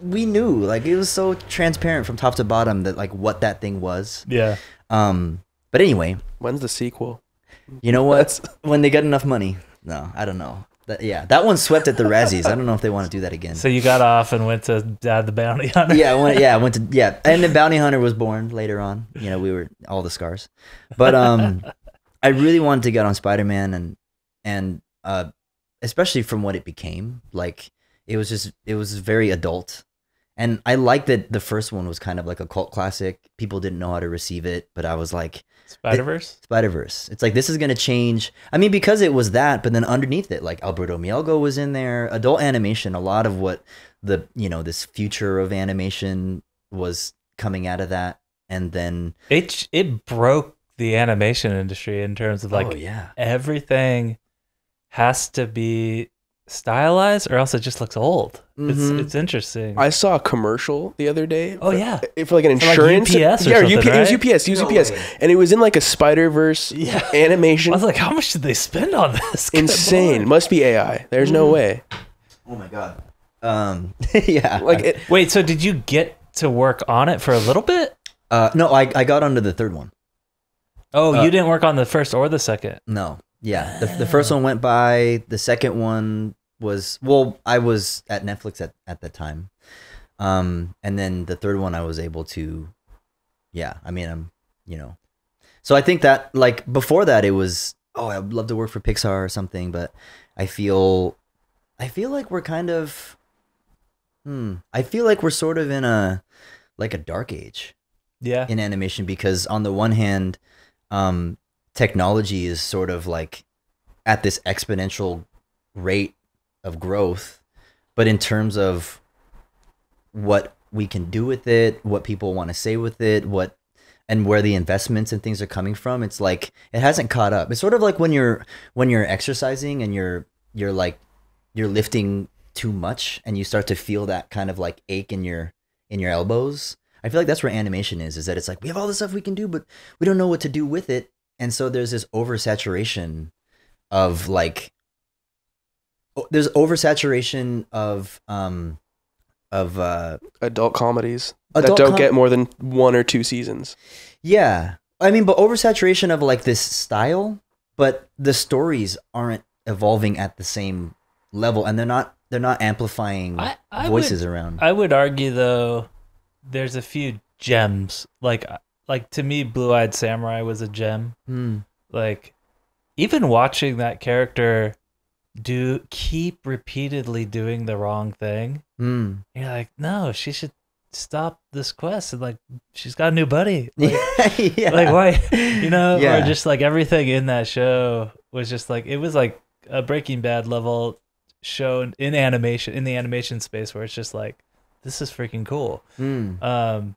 C: we knew like it was so transparent from top to bottom that like what that thing was.
A: Yeah.
C: Um, but anyway,
D: When's the sequel?
C: you know what? when they get enough money, no, I don't know. That, yeah, that one swept at the Razzies. I don't know if they want to do that again.
A: So you got off and went to Dad the Bounty Hunter.
C: yeah, I went, yeah, I went to yeah, and the bounty hunter was born later on. You know, we were all the scars, but um, I really wanted to get on Spider Man and and uh, especially from what it became. Like it was just it was very adult, and I like that the first one was kind of like a cult classic. People didn't know how to receive it, but I was like
A: Spider Verse.
C: Spider Verse. It's like this is gonna change. I mean, because it was that, but then underneath it, like Alberto Mielgo was in there. Adult animation. A lot of what the you know this future of animation was coming out of that, and then
A: It it broke the animation industry in terms of oh, like
C: oh yeah,
A: everything has to be stylized or else it just looks old. It's it's interesting.
D: I saw a commercial the other day.
A: Oh,
D: for-
A: yeah.
D: for like an
A: For, like,
D: insurance.
A: UPS or
D: yeah,
A: something,
D: UPS, it was
A: right?
D: UPS. It was
C: No
D: UPS,
C: way.
D: and it was in like a Spider Verse
A: Yeah.
D: animation.
A: I was like, how much did they spend on this? Good
D: Insane.
A: lord.
D: Must be AI. There's no
A: Mhm.
D: way.
C: oh my god, um, yeah,
D: Like it,
A: Wait, so did you get to work on it for a little bit?
C: uh, no, I I got onto the third one.
A: Oh,
C: Uh,
A: you didn't work on the first or the second.
C: No, yeah, the the first one went by. The second one was well, I was at Netflix at at the time, um, and then the third one I was able to, yeah. I mean, I'm you know, so I think that like before that it was oh I'd love to work for Pixar or something, but I feel, I feel like we're kind of, hmm, I feel like we're sort of in a like a dark age
A: Yeah.
C: in animation because on the one hand um technology is sort of like at this exponential rate of growth but in terms of what we can do with it what people want to say with it what and where the investments and things are coming from, it's like it hasn't caught up. It's sort of like when you're when you're exercising and you're you're like you're lifting too much and you start to feel that kind of like ache in your in your elbows. I feel like that's where animation is, is that it's like we have all this stuff we can do, but we don't know what to do with it. And so there's this oversaturation of like there's oversaturation of um of uh
D: Adult comedies
C: Adult
D: that don't
C: com-
D: get more than one or two seasons.
C: yeah. I mean, but oversaturation of like this style, but the stories aren't evolving at the same level and they're not they're not amplifying
A: I, I
C: voices
A: would,
C: around.
A: I would argue though, there's a few gems. Like like to me, Blue Eyed Samurai was a gem.
C: Hmm.
A: Like even watching that character do keep repeatedly doing the wrong thing.
C: Hmm.
A: You're like, no, she should stop this quest and like she's got a new buddy. Like,
C: yeah.
A: like why you know
C: Yeah.
A: or just like everything in that show was just like it was like a breaking bad level show in, animation in the animation space where it's just like this is freaking cool
C: Hmm.
A: um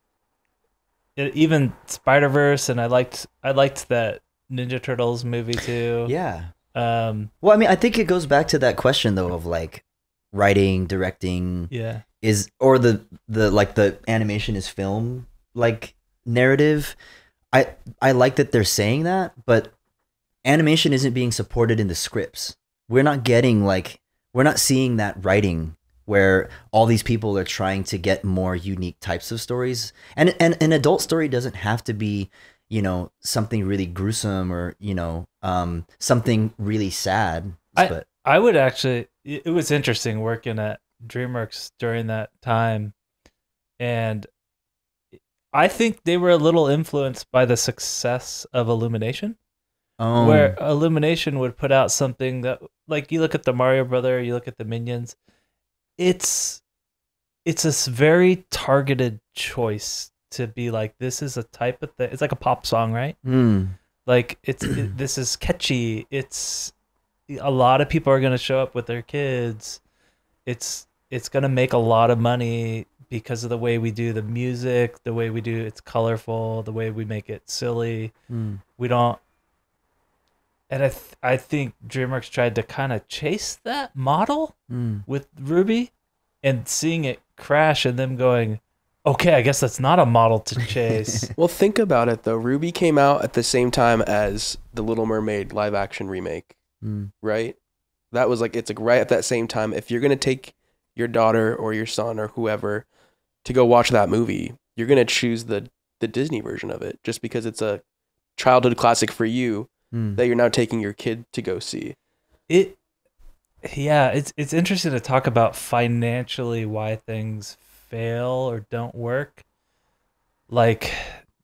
A: it, even spider-verse and i liked i liked that ninja turtles movie too
C: Yeah.
A: Um
C: Well, I mean, I think it goes back to that question though of like writing, directing
A: yeah
C: is or the the like the animation is film like narrative. I I like that they're saying that, but animation isn't being supported in the scripts. We're not getting like we're not seeing that writing where all these people are trying to get more unique types of stories. And and an adult story doesn't have to be, you know, something really gruesome or, you know, um something really sad.
A: I-
C: but
A: I would actually. It was interesting working at DreamWorks during that time, and I think they were a little influenced by the success of Illumination,
C: um,
A: where Illumination would put out something that, like, you look at the Mario Brother, you look at the Minions, it's it's a s- very targeted choice to be like, this is a type of thing. It's like a pop song, right?
C: hmm.
A: like it's it, this is catchy it's a lot of people are going to show up with their kids it's it's going to make a lot of money because of the way we do the music the way we do it's colorful the way we make it silly
C: Hmm.
A: we don't and i th- i think dreamworks tried to kind of chase that model
C: Hmm.
A: with ruby and seeing it crash and them going okay i guess that's not a model to chase
D: Well, think about it though. Ruby came out at the same time as the Little Mermaid live action remake,
C: Hmm.
D: right? That was like it's like right at that same time. If you're gonna take your daughter or your son or whoever to go watch that movie, you're gonna choose the the Disney version of it just because it's a childhood classic for you
C: Hmm.
D: that you're now taking your kid to go see.
A: it yeah it's it's interesting to talk about financially why things fail or don't work like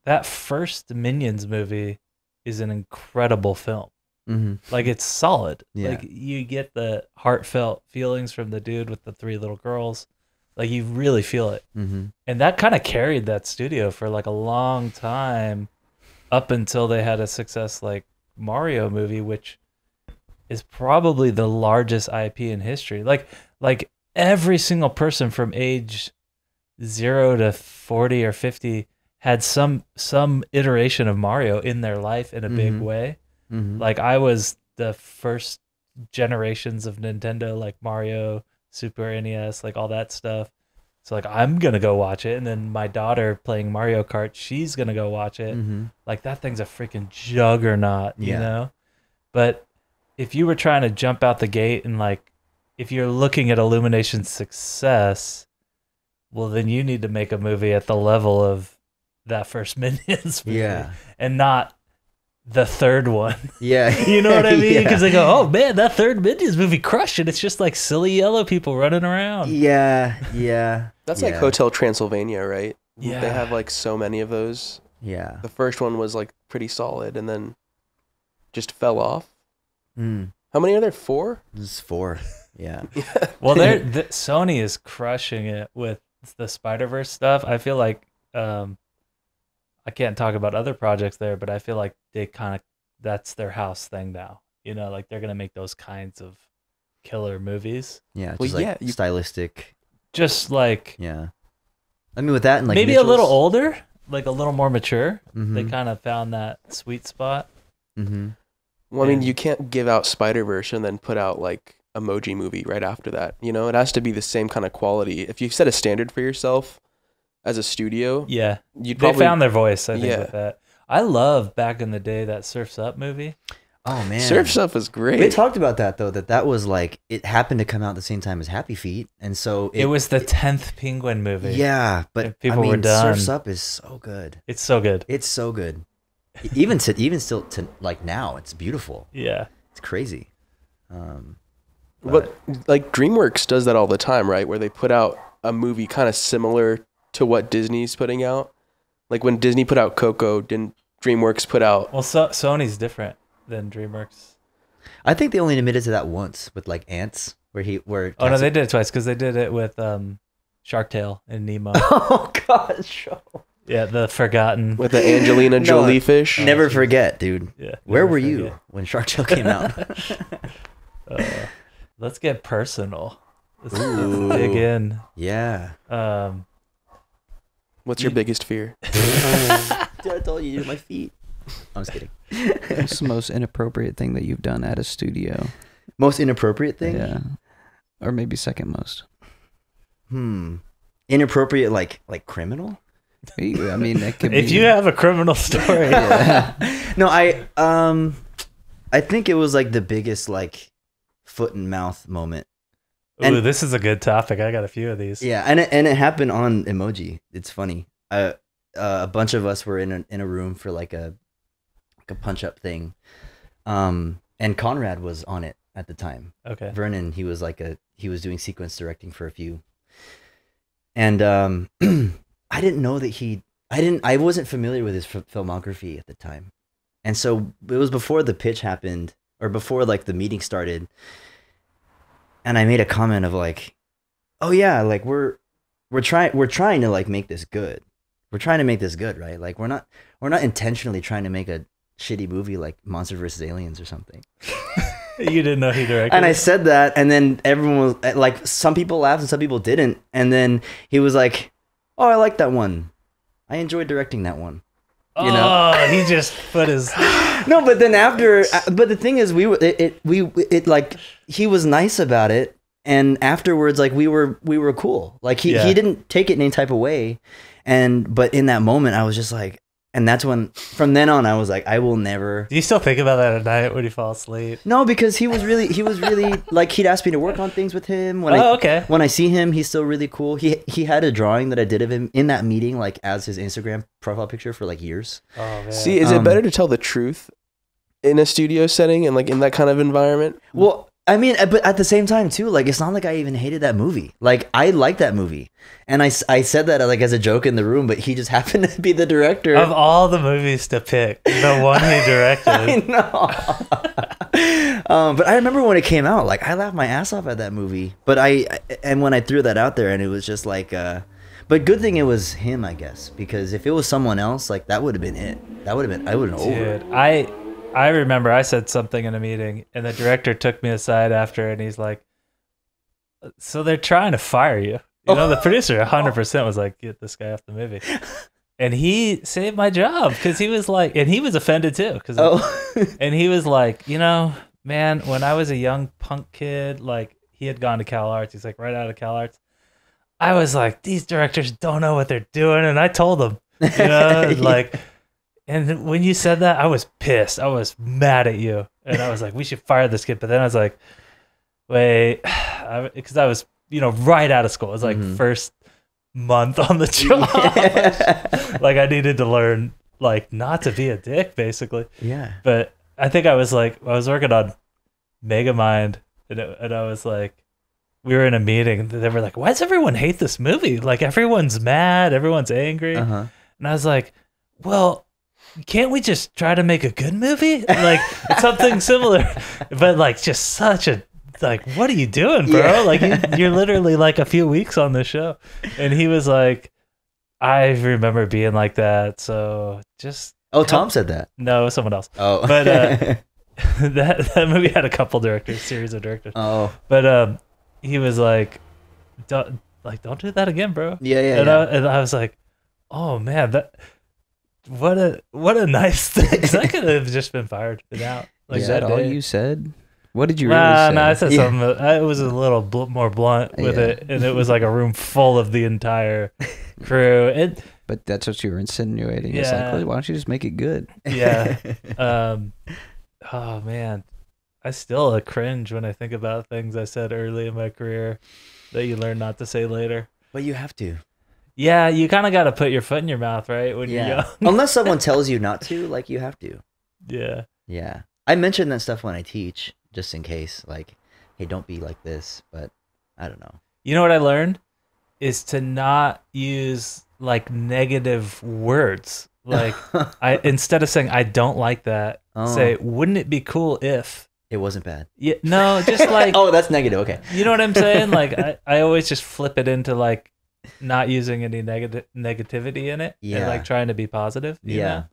A: that first minions movie is an incredible film
C: Mhm.
A: like it's solid
C: Yeah.
A: like you get the heartfelt feelings from the dude with the three little girls like you really feel it
C: Mhm.
A: and that kind of carried that studio for like a long time up until they had a success like Mario movie which is probably the largest IP in history like like every single person from age 0 to 40 or 50 had some some iteration of Mario in their life in a big
C: Mhm.
A: way
C: Mhm.
A: like I was the first generations of Nintendo, like Mario, Super NES, like all that stuff. So like I'm gonna go watch it, and then my daughter playing Mario Kart, she's gonna go watch it.
C: Mhm.
A: Like that thing's a freaking juggernaut, you know. But if you were trying to jump out the gate and like, if you're looking at Illumination's success, well then you need to make a movie at the level of that first Minions movie,
C: Yeah.
A: and not the third one.
C: Yeah.
A: You know what I mean?
C: Yeah.
A: Because they go, "Oh man, that third Minions movie crushed it." It's just like silly yellow people running around.
C: Yeah. Yeah.
D: That's like Hotel Transylvania, right?
A: Yeah.
D: They have like so many of those.
C: Yeah.
D: The first one was like pretty solid and then just fell off.
C: Mm.
D: How many are there? Four?
C: This is four. Yeah.
A: Well, they're the, Sony is crushing it with the Spider Verse stuff. I feel like um, I can't talk about other projects there, but I feel like they kind of that's their house thing now. You know, like they're gonna make those kinds of killer movies.
C: Yeah. Just
D: Well,
C: like
D: yeah, you-
C: stylistic.
A: Just like
C: Yeah. I mean, with that and like
A: maybe a little older. like a little more mature. They
C: Mhm.
A: kind of found that sweet spot.
C: Mhm.
D: Well, I mean, you can't give out Spider Verse and then put out like Emoji Movie right after that. You know, it has to be the same kind of quality. If you set a standard for yourself as a studio,
A: Yeah,
D: you'd
A: they found their voice. I think
D: Yeah.
A: with that. I love back in the day that Surfs Up movie.
C: Oh man.
D: Surfs Up is great.
C: We talked about that though. That that was like it happened to come out at the same time as Happy Feet, and so
A: It, was the tenth Penguin movie.
C: Yeah, but
A: And people
C: I mean,
A: were done.
C: Surfs Up is so good.
A: it's so good.
C: It's so good. Even to even still to like now, it's beautiful.
A: Yeah,
C: It's crazy. Um,
D: But like DreamWorks does that all the time, right? Where they put out a movie kind of similar to what Disney's putting out. Like when Disney put out Coco, didn't DreamWorks put out?
A: well, so, Sony's different than DreamWorks.
C: I think they only admitted to that once with like ants, where he where.
A: Oh no, they did it twice because they did it with um, Shark Tale and Nemo.
C: oh God, show.
A: yeah, the forgotten.
D: With the Angelina
C: No,
D: Jolie fish.
C: Never forget, dude.
A: Yeah,
C: Where
A: never
C: were you when Shark Tale came out?
A: Uh, let's get personal. Let's, let's dig in.
C: yeah.
A: Um,
D: What's your biggest fear?
C: Dude, I told you, my feet. I'm just kidding.
B: What's the most inappropriate thing that you've done at a studio?
C: Most inappropriate thing?
B: Yeah. Or maybe second most.
C: Hmm. Inappropriate, like like criminal.
B: I mean, it could
A: if
B: be.
A: you have a criminal story,
C: no, I um, I think it was like the biggest like foot and mouth moment.
A: ooh,
C: And-
A: this is a good topic. I got a few of these.
C: Yeah, and it, and it happened on emoji. It's funny. Uh, uh, a bunch of us were in a in a room for like a like a punch up thing, um, and Conrad was on it at the time.
A: Okay.
C: Vernon, he was like a he was doing sequence directing for a few, and um, I didn't know that he I didn't I wasn't familiar with his f- filmography at the time, and so it was before the pitch happened or before like the meeting started, and I made a comment of like, oh yeah, like we're we're trying we're trying to like make this good, we're trying to make this good, right? Like we're not we're not intentionally trying to make a shitty movie like Monster vs Aliens or something.
A: You didn't know he directed.
C: And I said that, and then everyone was eh, like, some people laughed and some people didn't. And then he was like, "Oh, I like that one. I enjoyed directing that one." You know?
A: Oh, he just put his.
C: No, but then after, uh, but the thing is, we were it, it we it like he was nice about it, and afterwards, like we were we were cool. Like he
A: Yeah.
C: he didn't take it in any type of way, and but in that moment, I was just like, and that's when from then on, I was like, I will never.
A: Do you still think about that at night when you fall asleep?
C: No, because he was really he was really like he'd ask me to work on things with him when I
A: oh, okay.
C: when I see him, he's still really cool. He he had a drawing that I did of him in that meeting, like as his Instagram profile picture for like years.
A: Oh man.
D: See, is
C: Um,
D: it better to tell the truth in a studio setting and like in that kind of environment?
C: Well, I mean, uh, but at the same time too, like it's not like I even hated that movie. Like I like that movie, and I, I said that like as a joke in the room, but he just happened to be the director.
A: of all the movies to pick, the one he
C: I
A: directed.
C: know. um, but I remember when it came out, like I laughed my ass off at that movie. But I and when I threw that out there, and it was just like, uh, but good thing it was him, I guess, because if it was someone else, like that would have been it. That would have been I would have been over.
A: Dude, I I remember I said something in a meeting, and the director took me aside after, and he's like, "So they're trying to fire you." You know, the producer 100% was like, "Get this guy off the movie," and he saved my job because he was like, and he was offended too because
C: Oh,
A: and he was like, you know, man, when I was a young punk kid, like he had gone to Cal Arts, he's like right out of Cal Arts. I was like, these directors don't know what they're doing, and I told them, you know,
C: Yeah.
A: like, and when you said that, I was pissed. I was mad at you, and I was like, we should fire this kid. But then I was like, wait, because I, was, you know, right out of school. It was like
C: Mhm.
A: first month on the job. like I needed to learn like not to be a dick, basically
C: yeah.
A: but I think I was like I was working on Megamind, and, it, and I was like, we were in a meeting, and they were like, "Why does everyone hate this movie? Like everyone's mad, everyone's angry,"
C: Uh huh.
A: and I was like, "Well." Can't we just try to make a good movie? Like something similar, but like just such a like, what are you doing, bro?
C: Yeah.
A: Like you, you're literally like a few weeks on the show, and he was like, I remember being like that. So just
C: Oh, Tom said that.
A: no, someone else.
C: Oh,
A: But, uh, that that movie had a couple directors, series of directors.
C: oh,
A: But um, he was like, don't like don't do that again, bro.
C: yeah, yeah.
A: and,
C: yeah.
A: I, and I was like, oh man, that what a what a nice thing. 'Cause I could have just been fired and out. Like
B: Is that
A: that
B: all
A: day.
B: you said? What did you really
A: Nah,
B: say?
A: nah, I said
C: Yeah.
A: something. that- I was a little bl- more blunt with
B: Yeah.
A: it, and it was like a room full of the entire crew. It,
B: but that's what you were insinuating. It's like,
A: Yeah.
B: why don't you just make it good?
A: yeah. um, oh man, I still uh, cringe when I think about things I said early in my career that you learn not to say later.
C: but you have to.
A: Yeah, you kind of got to put your foot in your mouth, right? When you're young.
C: Unless someone tells you not to, like you have to.
A: yeah.
C: Yeah. I mention that stuff when I teach, just in case. Like, hey, don't be like this. But I don't know.
A: You know what I learned is to not use like negative words. Like I instead of saying I don't like that,
C: Oh.
A: say wouldn't it be cool if?
C: it wasn't bad.
A: Yeah, no, just like
C: oh, that's negative. Okay.
A: you know what I'm saying? Like I, I always just flip it into like not using any negative negativity in it and
C: Yeah.
A: like trying to be positive. you
C: Yeah.
A: know?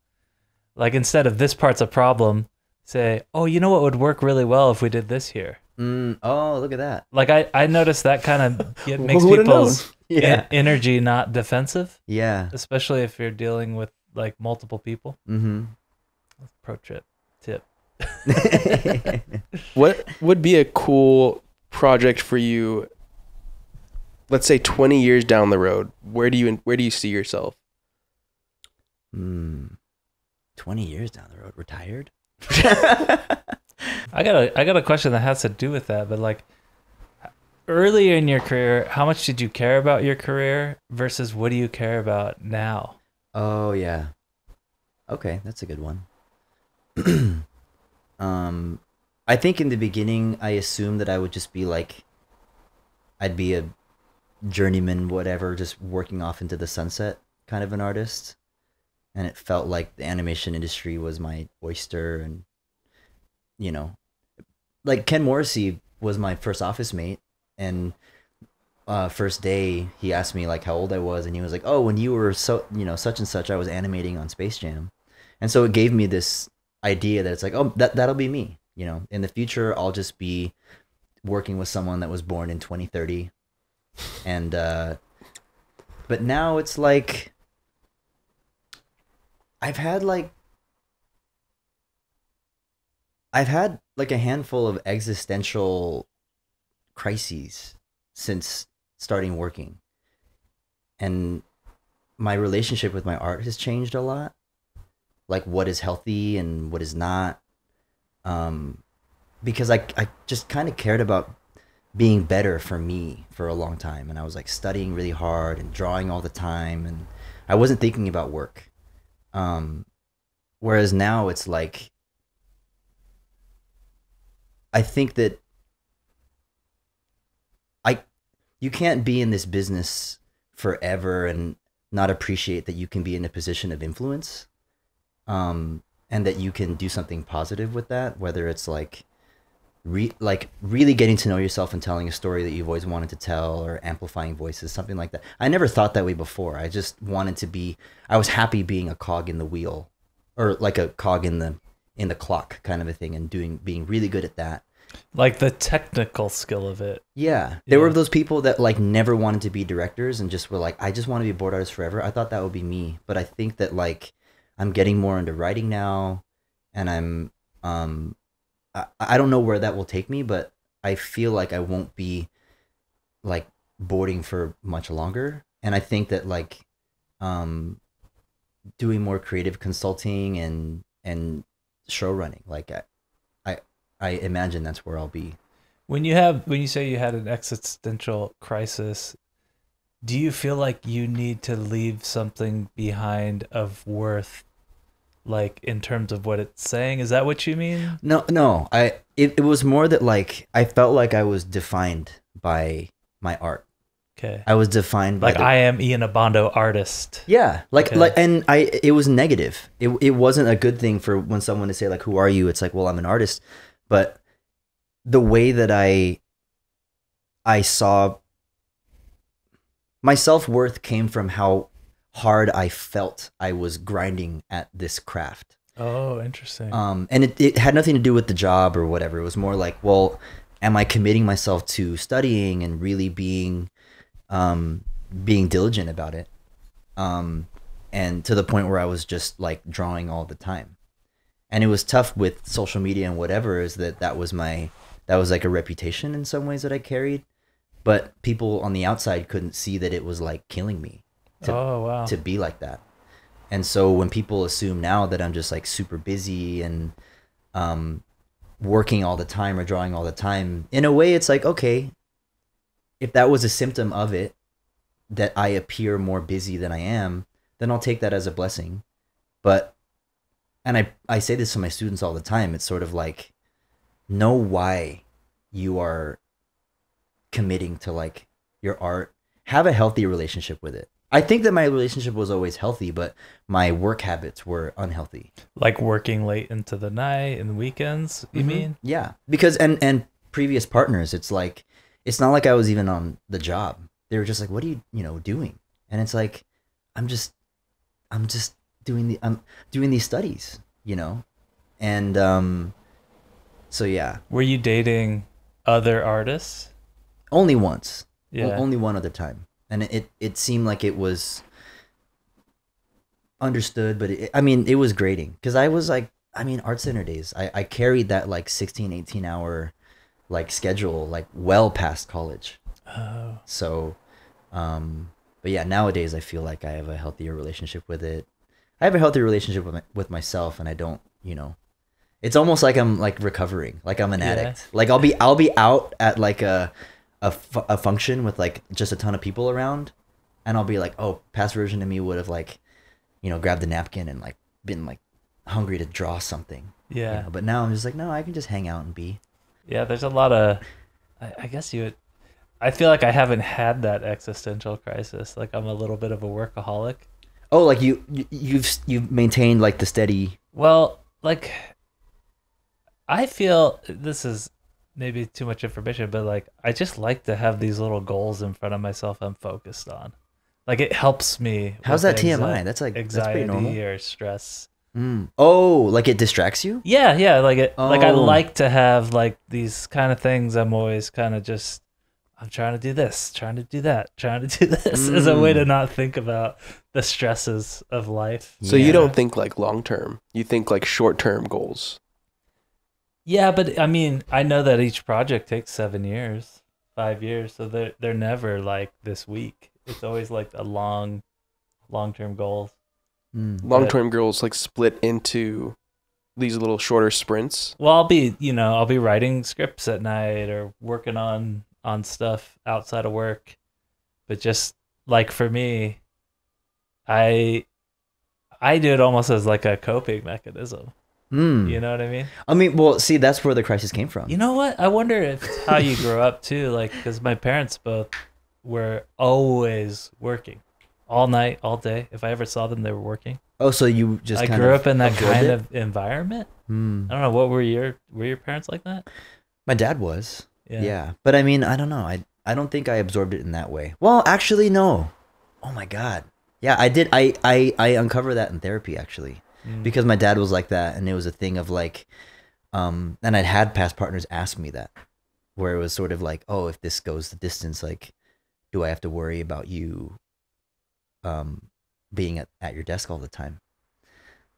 A: Like instead of this part's a problem, say, oh, you know what would work really well if we did this here.
C: Mm, oh, look at that.
A: Like I, I noticed that kind of it makes people's
C: Yeah.
A: en- energy not defensive,
C: Yeah.
A: especially if you're dealing with like multiple people.
C: Mm-hmm.
A: Pro trip tip.
D: What would be a cool project for you? Let's say 20 years down the road. Where do you where do you see yourself?
C: mm. 20 years down the road, retired?
A: I got a I got a question that has to do with that, but like earlier in your career, how much did you care about your career versus what do you care about now?
C: Oh yeah. Okay, that's a good one. um I think in the beginning I assumed that I would just be like I'd be a journeyman whatever just working off into the sunset kind of an artist. And it felt like the animation industry was my oyster and you know like Ken Morrissey was my first office mate and uh, first day he asked me like how old I was and he was like, "Oh, when you were so you know such and such, I was animating on Space Jam," and so it gave me this idea that it's like, "Oh, that that'll be me." You know, in the future, I'll just be working with someone that was born in 2030, and uh, but now it's like I've had like I've had like a handful of existential crises since starting working. And my relationship with my art has changed a lot. Like what is healthy and what is not. Um because I I just kind of cared about being better for me for a long time and I was like studying really hard and drawing all the time and I wasn't thinking about work. Um whereas now it's like I think that I you can't be in this business forever and not appreciate that you can be in a position of influence um and that you can do something positive with that whether it's like re- like really getting to know yourself and telling a story that you've always wanted to tell or amplifying voices something like that. I never thought that way before. I just wanted to be i was happy being a cog in the wheel or like a cog in the in the clock kind of a thing and doing being really good at that.
A: Like the technical skill of it.
C: yeah, there were those people that like never wanted to be directors and just were like, I just want to be a board artist forever. I thought that would be me, but I think that like I'm getting more into writing now, and I'm um, I, I don't know where that will take me, but I feel like I won't be like boarding for much longer, and I think that like um, doing more creative consulting and and show running, like I, I I imagine that's where I'll be.
A: When you have when you say you had an existential crisis, do you feel like you need to leave something behind of worth like in terms of what it's saying? Is that what you mean?
C: No, no. I it, it was more that like I felt like I was defined by my art.
A: Okay.
C: I was defined by
A: Like
C: the-
A: I am Ian Abando artist.
C: Yeah, like
A: Okay.
C: like and I it was negative. It it wasn't a good thing for when someone to say like who are you? It's like, well, I'm an artist. But the way that I I saw my self-worth came from how hard I felt I was grinding at this craft.
A: Oh, interesting.
C: Um, and it, it had nothing to do with the job or whatever. It was more like, well, am I committing myself to studying and really being, um, being diligent about it? Um, and to the point where I was just like drawing all the time. And it was tough with social media and whatever is that that was my that was like a reputation in some ways that I carried, but people on the outside couldn't see that it was like killing me to
A: oh wow.
C: to be like that. And so when people assume now that I'm just like super busy and um working all the time or drawing all the time, in a way it's like okay, if that was a symptom of it that I appear more busy than I am, then I'll take that as a blessing. But and I I say this to my students all the time, it's sort of like know why you are committing to like your art. Have a healthy relationship with it. I think that my relationship was always healthy, but my work habits were unhealthy.
A: like working late into the night and weekends. You
C: Mhm.
A: mean?
C: Yeah, because and and previous partners, it's like it's not like I was even on the job. They were just like, "What are you, you know, doing?" And it's like, I'm just, I'm just doing the, I'm doing these studies, you know, and um, so yeah,
A: Were you dating other artists?
C: only once, O-
A: Yeah.
C: only one other time, and it it, seemed like it was understood, but it, I mean, it was grating because I was like, I mean, art center days, I I carried that like 16, 18 hour like schedule like well past college.
A: Oh.
C: So, um, but yeah, nowadays I feel like I have a healthier relationship with it. I have a healthier relationship with my, with myself, and I don't, you know, it's almost like I'm like recovering, like I'm an
A: Yeah.
C: addict. Like I'll be I'll be out at like a a, fu- a function with like just a ton of people around, and I'll be like, oh, past version of me would have like, you know, grabbed the napkin and like been like hungry to draw something. you
A: Yeah.
C: know? But now I'm just like, no, I can just hang out and be.
A: Yeah, there's a lot of. I, I guess you. Would, I feel like I haven't had that existential crisis. Like I'm a little bit of a workaholic.
C: Oh, like you you- you've you've maintained like the steady.
A: Well, like I feel this is maybe too much information, but like I just like to have these little goals in front of myself I'm focused on. Like it helps me.
C: How's
A: with
C: that TMI?
A: anxi-
C: That's like that's
A: anxiety
C: pretty normal.
A: or stress.
C: Mm. Oh, like it distracts you?
A: Yeah, yeah, like it like I
C: Oh.
A: like to have like these kind of things I'm always kind of just I'm trying to do this, trying to do that, trying to do this as a way to
C: Mm.
A: not think about the stresses of life.
D: So
C: Yeah.
D: you don't think like long term. You think like short term goals.
A: Yeah, but I mean, I know that each project takes 7 years, 5 years, so they're they're never like this week. It's always like a long long-term goal.
C: Mm.
D: Long term goals like split into these little shorter sprints.
A: Well, I'll be, you know, I'll be writing scripts at night or working on on stuff outside of work. But just like for me, I I do it almost as like a coping mechanism.
C: Mm.
A: You know what I mean?
C: I mean, well, see, that's where the crisis came from.
A: You know what? I wonder if how you grow up too. Like, because my parents both were always working, all night, all day. If I ever saw them, they were working.
C: oh, so you just
A: I grew up in that kind
C: it?
A: of environment.
C: Mm.
A: I don't know. What were your were your parents like that?
C: My dad was. Yeah. But I mean, I don't know. I I don't think I absorbed it in that way. Well, actually, no. Oh my god. Yeah, I did. I I I uncovered that in therapy actually.
A: Mm.
C: because my dad was like that and it was a thing of like um and i'd had past partners ask me that where it was sort of like oh if this goes the distance like do i have to worry about you um being at, at your desk all the time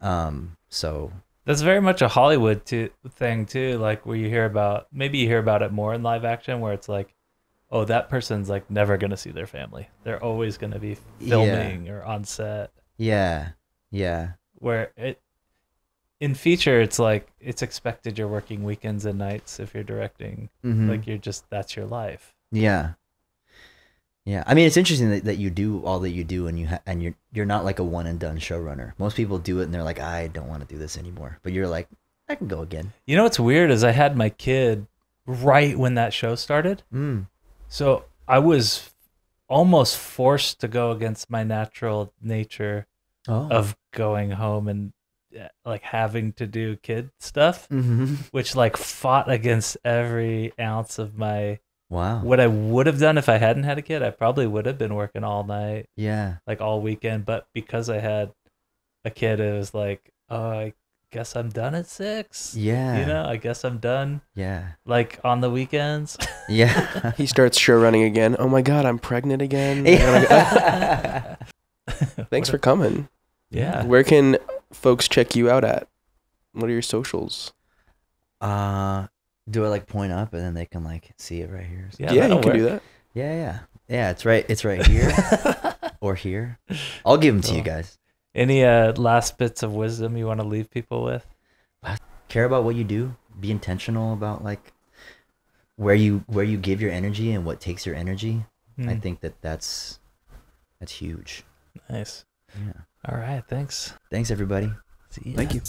C: um so
A: That's very much a Hollywood too, thing too, like where you hear about maybe you hear about it more in live action where it's like, oh, that person's like never gonna see their family. They're always gonna be
C: Yeah.
A: filming or on set.
C: yeah yeah
A: Where it in feature it's like it's expected you're working weekends and nights if you're directing.
C: Mhm.
A: Like you're just that's your life.
C: yeah yeah i mean it's interesting that, that you do all that you do and you ha- and you're you're not like a one and done showrunner most people do it and they're like i don't want to do this anymore but you're like i can go again
A: You know what's weird is I had my kid right when that show started.
C: mm.
A: So I was almost forced to go against my natural nature
C: oh
A: of going home and uh, like having to do kid stuff,
C: mm-hmm.
A: which like fought against every ounce of my
C: wow
A: what I would have done if I hadn't had a kid. I probably would have been working all night,
C: Yeah.
A: like all weekend. But because I had a kid, it was like, oh, I guess I'm done at six.
C: Yeah.
A: You know, I guess I'm done
C: Yeah.
A: like on the weekends.
C: Yeah.
D: He starts show running again. Oh my god, I'm pregnant again. I gotta go-
C: yeah.
D: Thanks for coming.
A: Yeah.
D: Where can folks check you out at? What are your socials?
C: Uh, do I like point up and then they can like see it right here?
A: Yeah,
D: Yeah, you can do that.
C: Yeah, yeah, yeah. It's right. It's right here or here. I'll give them to you guys.
A: Any uh, last bits of wisdom you want to leave people with?
C: Care about what you do. Be intentional about like where you where you give your energy and what takes your energy. I
A: Hmm,
C: think that that's that's huge.
A: nice.
C: Yeah.
A: All right. Thanks.
C: Thanks everybody.
A: See ya.
D: Thank you.